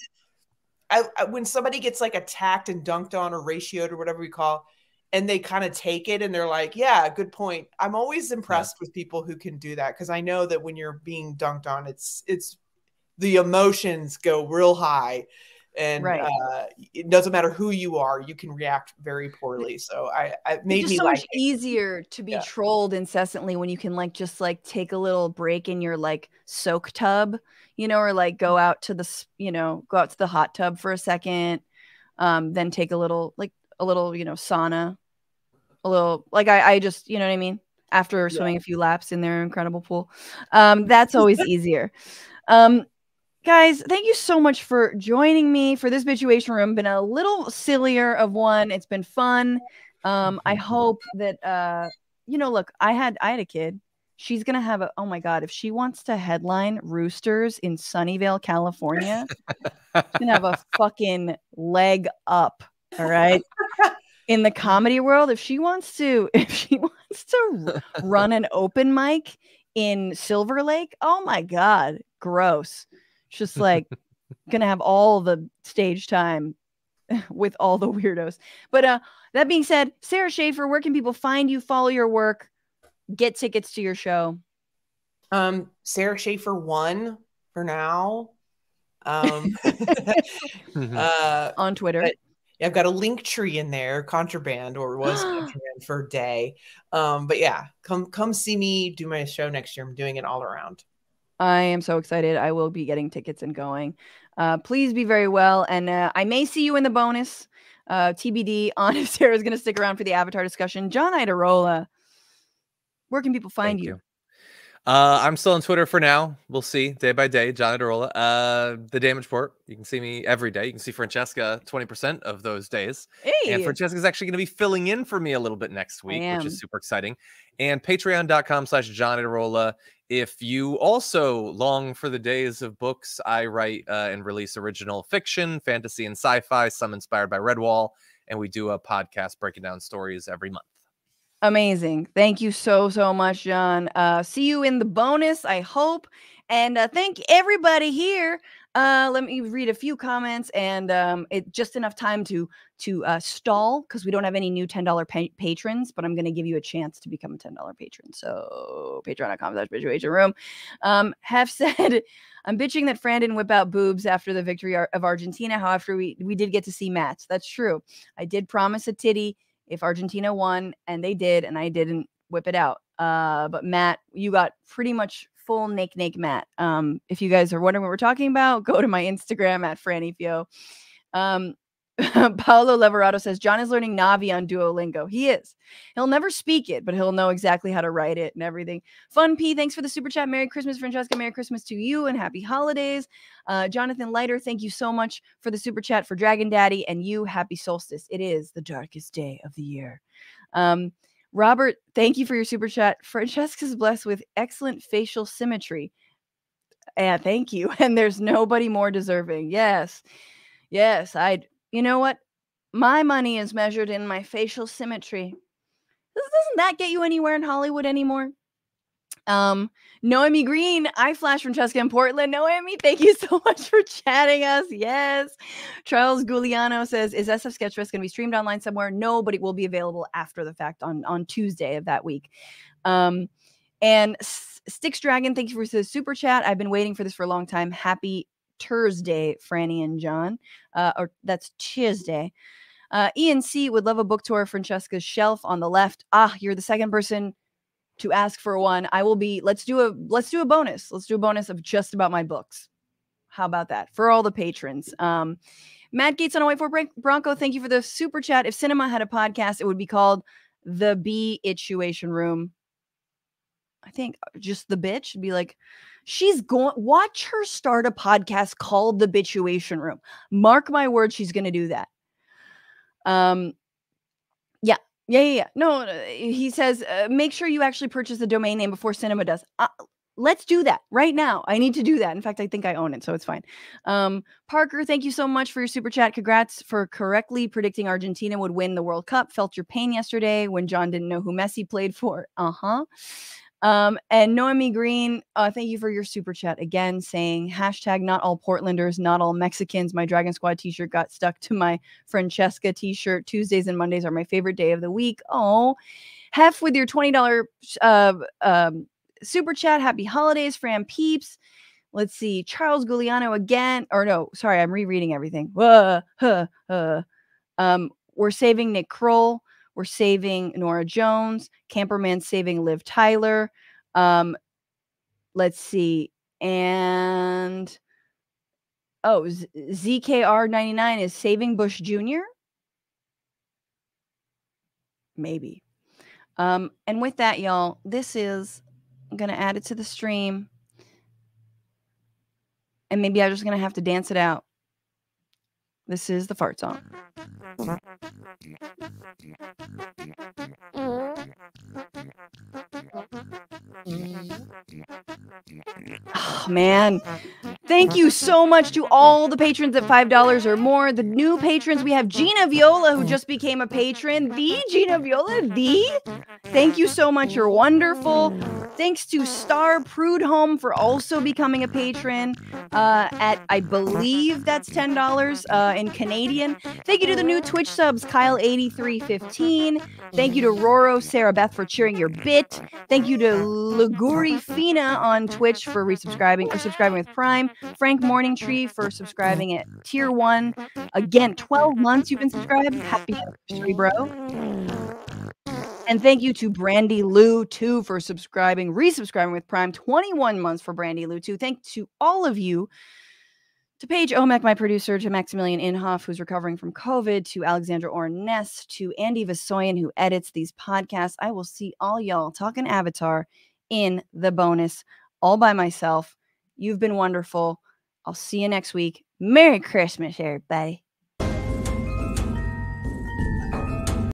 I, I when somebody gets like attacked and dunked on or ratioed or whatever we call, and they kind of take it and they're like, yeah, good point. I'm always impressed with people who can do that because I know that when you're being dunked on, it's it's the emotions go real high and Right. uh, it doesn't matter who you are, you can react very poorly. So I, I made it's me so like much it. easier to be Yeah. trolled incessantly when you can like just like take a little break in your like soak tub, you know, or like go out to the you know go out to the hot tub for a second, um, then take a little like a little you know sauna, a little like I I just you know what I mean? After Yeah. swimming a few laps in their incredible pool, um, that's always *laughs* easier. Um, guys thank you so much for joining me for this situation room. Been a little sillier of one. It's been fun. Um i hope that uh you know look i had i had a kid. She's gonna have a oh my god if she wants to headline roosters in sunnyvale california she's gonna have a *laughs* fucking leg up all right. In the comedy world if she wants to *laughs* if she wants to run an open mic in silver lake oh my god gross. Just like *laughs* gonna have all the stage time *laughs* with all the weirdos. But uh that being said sara schaefer where can people find you follow your work get tickets to your show? Um, Sara Schaefer won for now. Um, uh, on twitter. But- I've got a link tree in there, contraband or was *gasps* contraband for a day. Um, but yeah, come come see me do my show next year. I'm doing it all around. I am so excited. I will be getting tickets and going. Uh, please be very well. And uh, I may see you in the bonus. Uh, TBD *laughs* on if Sara's going to stick around for the Avatar discussion. John Iadarola, where can people find Thank you? Uh, I'm still on Twitter for now. We'll see day by day. John Iadarola. Uh, the Damage Report. You can see me every day. You can see Francesca 20% of those days. Hey, And Francesca's actually going to be filling in for me a little bit next week, which is super exciting. And patreon.com slash John Iadarola. If you also long for the days of books, I write uh, and release original fiction, fantasy, and sci fi, some inspired by Redwall. And we do a podcast breaking down stories every month. Amazing. Thank you so, so much, John. Uh, see you in the bonus, I hope. And uh, thank everybody here Uh, let me read a few comments and um, it just enough time to to uh, stall because we don't have any new ten dollar pa- patrons, but I'm going to give you a chance to become a ten dollar patron. So patreon.com/slash bitchuation room. Um, have *laughs* said I'm bitching that Fran didn't whip out boobs after the victory of Argentina. However, we we did get to see Matt's. That's true. I did promise a titty if Argentina won, and they did, and I didn't whip it out. Uh, but Matt, you got pretty much full Nake Nake Matt. Um, if you guys are wondering what we're talking about, *laughs* go to my Instagram at Franifio. Um, *laughs* Paolo Leverato says John is learning Na'vi on Duolingo. He is. He'll never speak it, but he'll know exactly how to write it and everything. Fun P, thanks for the super chat. Merry Christmas, Francesca. Merry Christmas to you and happy holidays. Uh, Jonathan Leiter, thank you so much for the super chat for Dragon Daddy and you. Happy solstice. It is the darkest day of the year. Um, Robert, thank you for your super chat. *laughs* Francesca's blessed with excellent facial symmetry. Yeah, thank you. *laughs* And there's nobody more deserving. Yes. Yes, I you know what? My money is measured in my facial symmetry. Doesn't that get you anywhere in Hollywood anymore? Um, Noemi Green, I Flash Francesca in Portland. Noemi, thank you *laughs* so much for chatting us. Yes. Charles Gugliano says, Is SF Sketchfest going to be streamed online somewhere? No, but it will be available after the fact on, on Tuesday of that week. Um, and S- Styx Dragon, thank you for the super chat. I've been waiting for this for a long time. Happy Thursday, Franny and John. Uh, or that's Tuesday. Uh, Ian C would love a book tour Francesca's shelf on the left. Ah, you're the second person to ask for one. I will be let's do a let's do a bonus. Let's do a bonus of just about my books. How about that for all the patrons? Um, Matt Gates on a whiteboard Bron- Bronco, thank you for the super chat. If Sinema had a podcast, it would be called The B Ituation Room. I think uh, just the bitch would be like, she's going watch her start a podcast called The Bituation Room. Mark my word, she's gonna do that. Um, yeah, yeah, yeah, yeah. No, he says uh, make sure you actually purchase the domain name before Sinema does. Uh, let's do that right now. I need to do that. In fact, I think I own it, so it's fine. Um, Parker, thank you so much for your super chat. Congrats for correctly predicting Argentina would win the World Cup. Felt your pain yesterday when John didn't know who Messi played for. Uh huh. Um, and Noemi Green, uh, thank you for your super chat again, saying hashtag not all Portlanders, not all Mexicans. My Dragon Squad t shirt got stuck to my Francesca t shirt. Tuesdays and Mondays are my favorite day of the week. Oh, Hef with your $20 uh, um, super chat. Happy holidays, Fran Peeps. Let's see. Charles Gugliano again. Or no, sorry, I'm rereading everything. Uh, huh, uh. Um, we're saving Nick Kroll. We're saving Norah Jones. Camperman saving Liv Tyler. Um, let's see. And oh, Z- ZKR99 is saving Bush Jr. Maybe. Um, and with that, y'all, this is I'm gonna add it to the stream. And maybe I'm just gonna have to dance it out. This is the fart song. Oh, man. Thank you so much to all the patrons at $5 or more. The new patrons, we have Gina Viola, who just became a patron. The Gina Viola, the. Thank you so much. You're wonderful. Thanks to Star Prudhomme for also becoming a patron uh, at, I believe that's $10 uh, in Canadian. Thank you to the new Twitch subs, Kyle8315. Thank you to Roro Sarah Beth for cheering your bit. Thank you to Liguri Fina on Twitch for resubscribing or subscribing with Prime. Frank Morning Tree for subscribing at tier one. Again, 12 months you've been subscribed. Happy anniversary, bro. And thank you to Brandy Lou too for subscribing, resubscribing with Prime. 21 months for Brandy Lou too. Thank you to all of you. To Paige Omek, my producer, to Maximilian Inhoff, who's recovering from COVID, to Alexandra Orness, to Andy Vasoyan, who edits these podcasts. I will see all y'all talking Avatar in the bonus all by myself. You've been wonderful. I'll see you next week. Merry Christmas, everybody.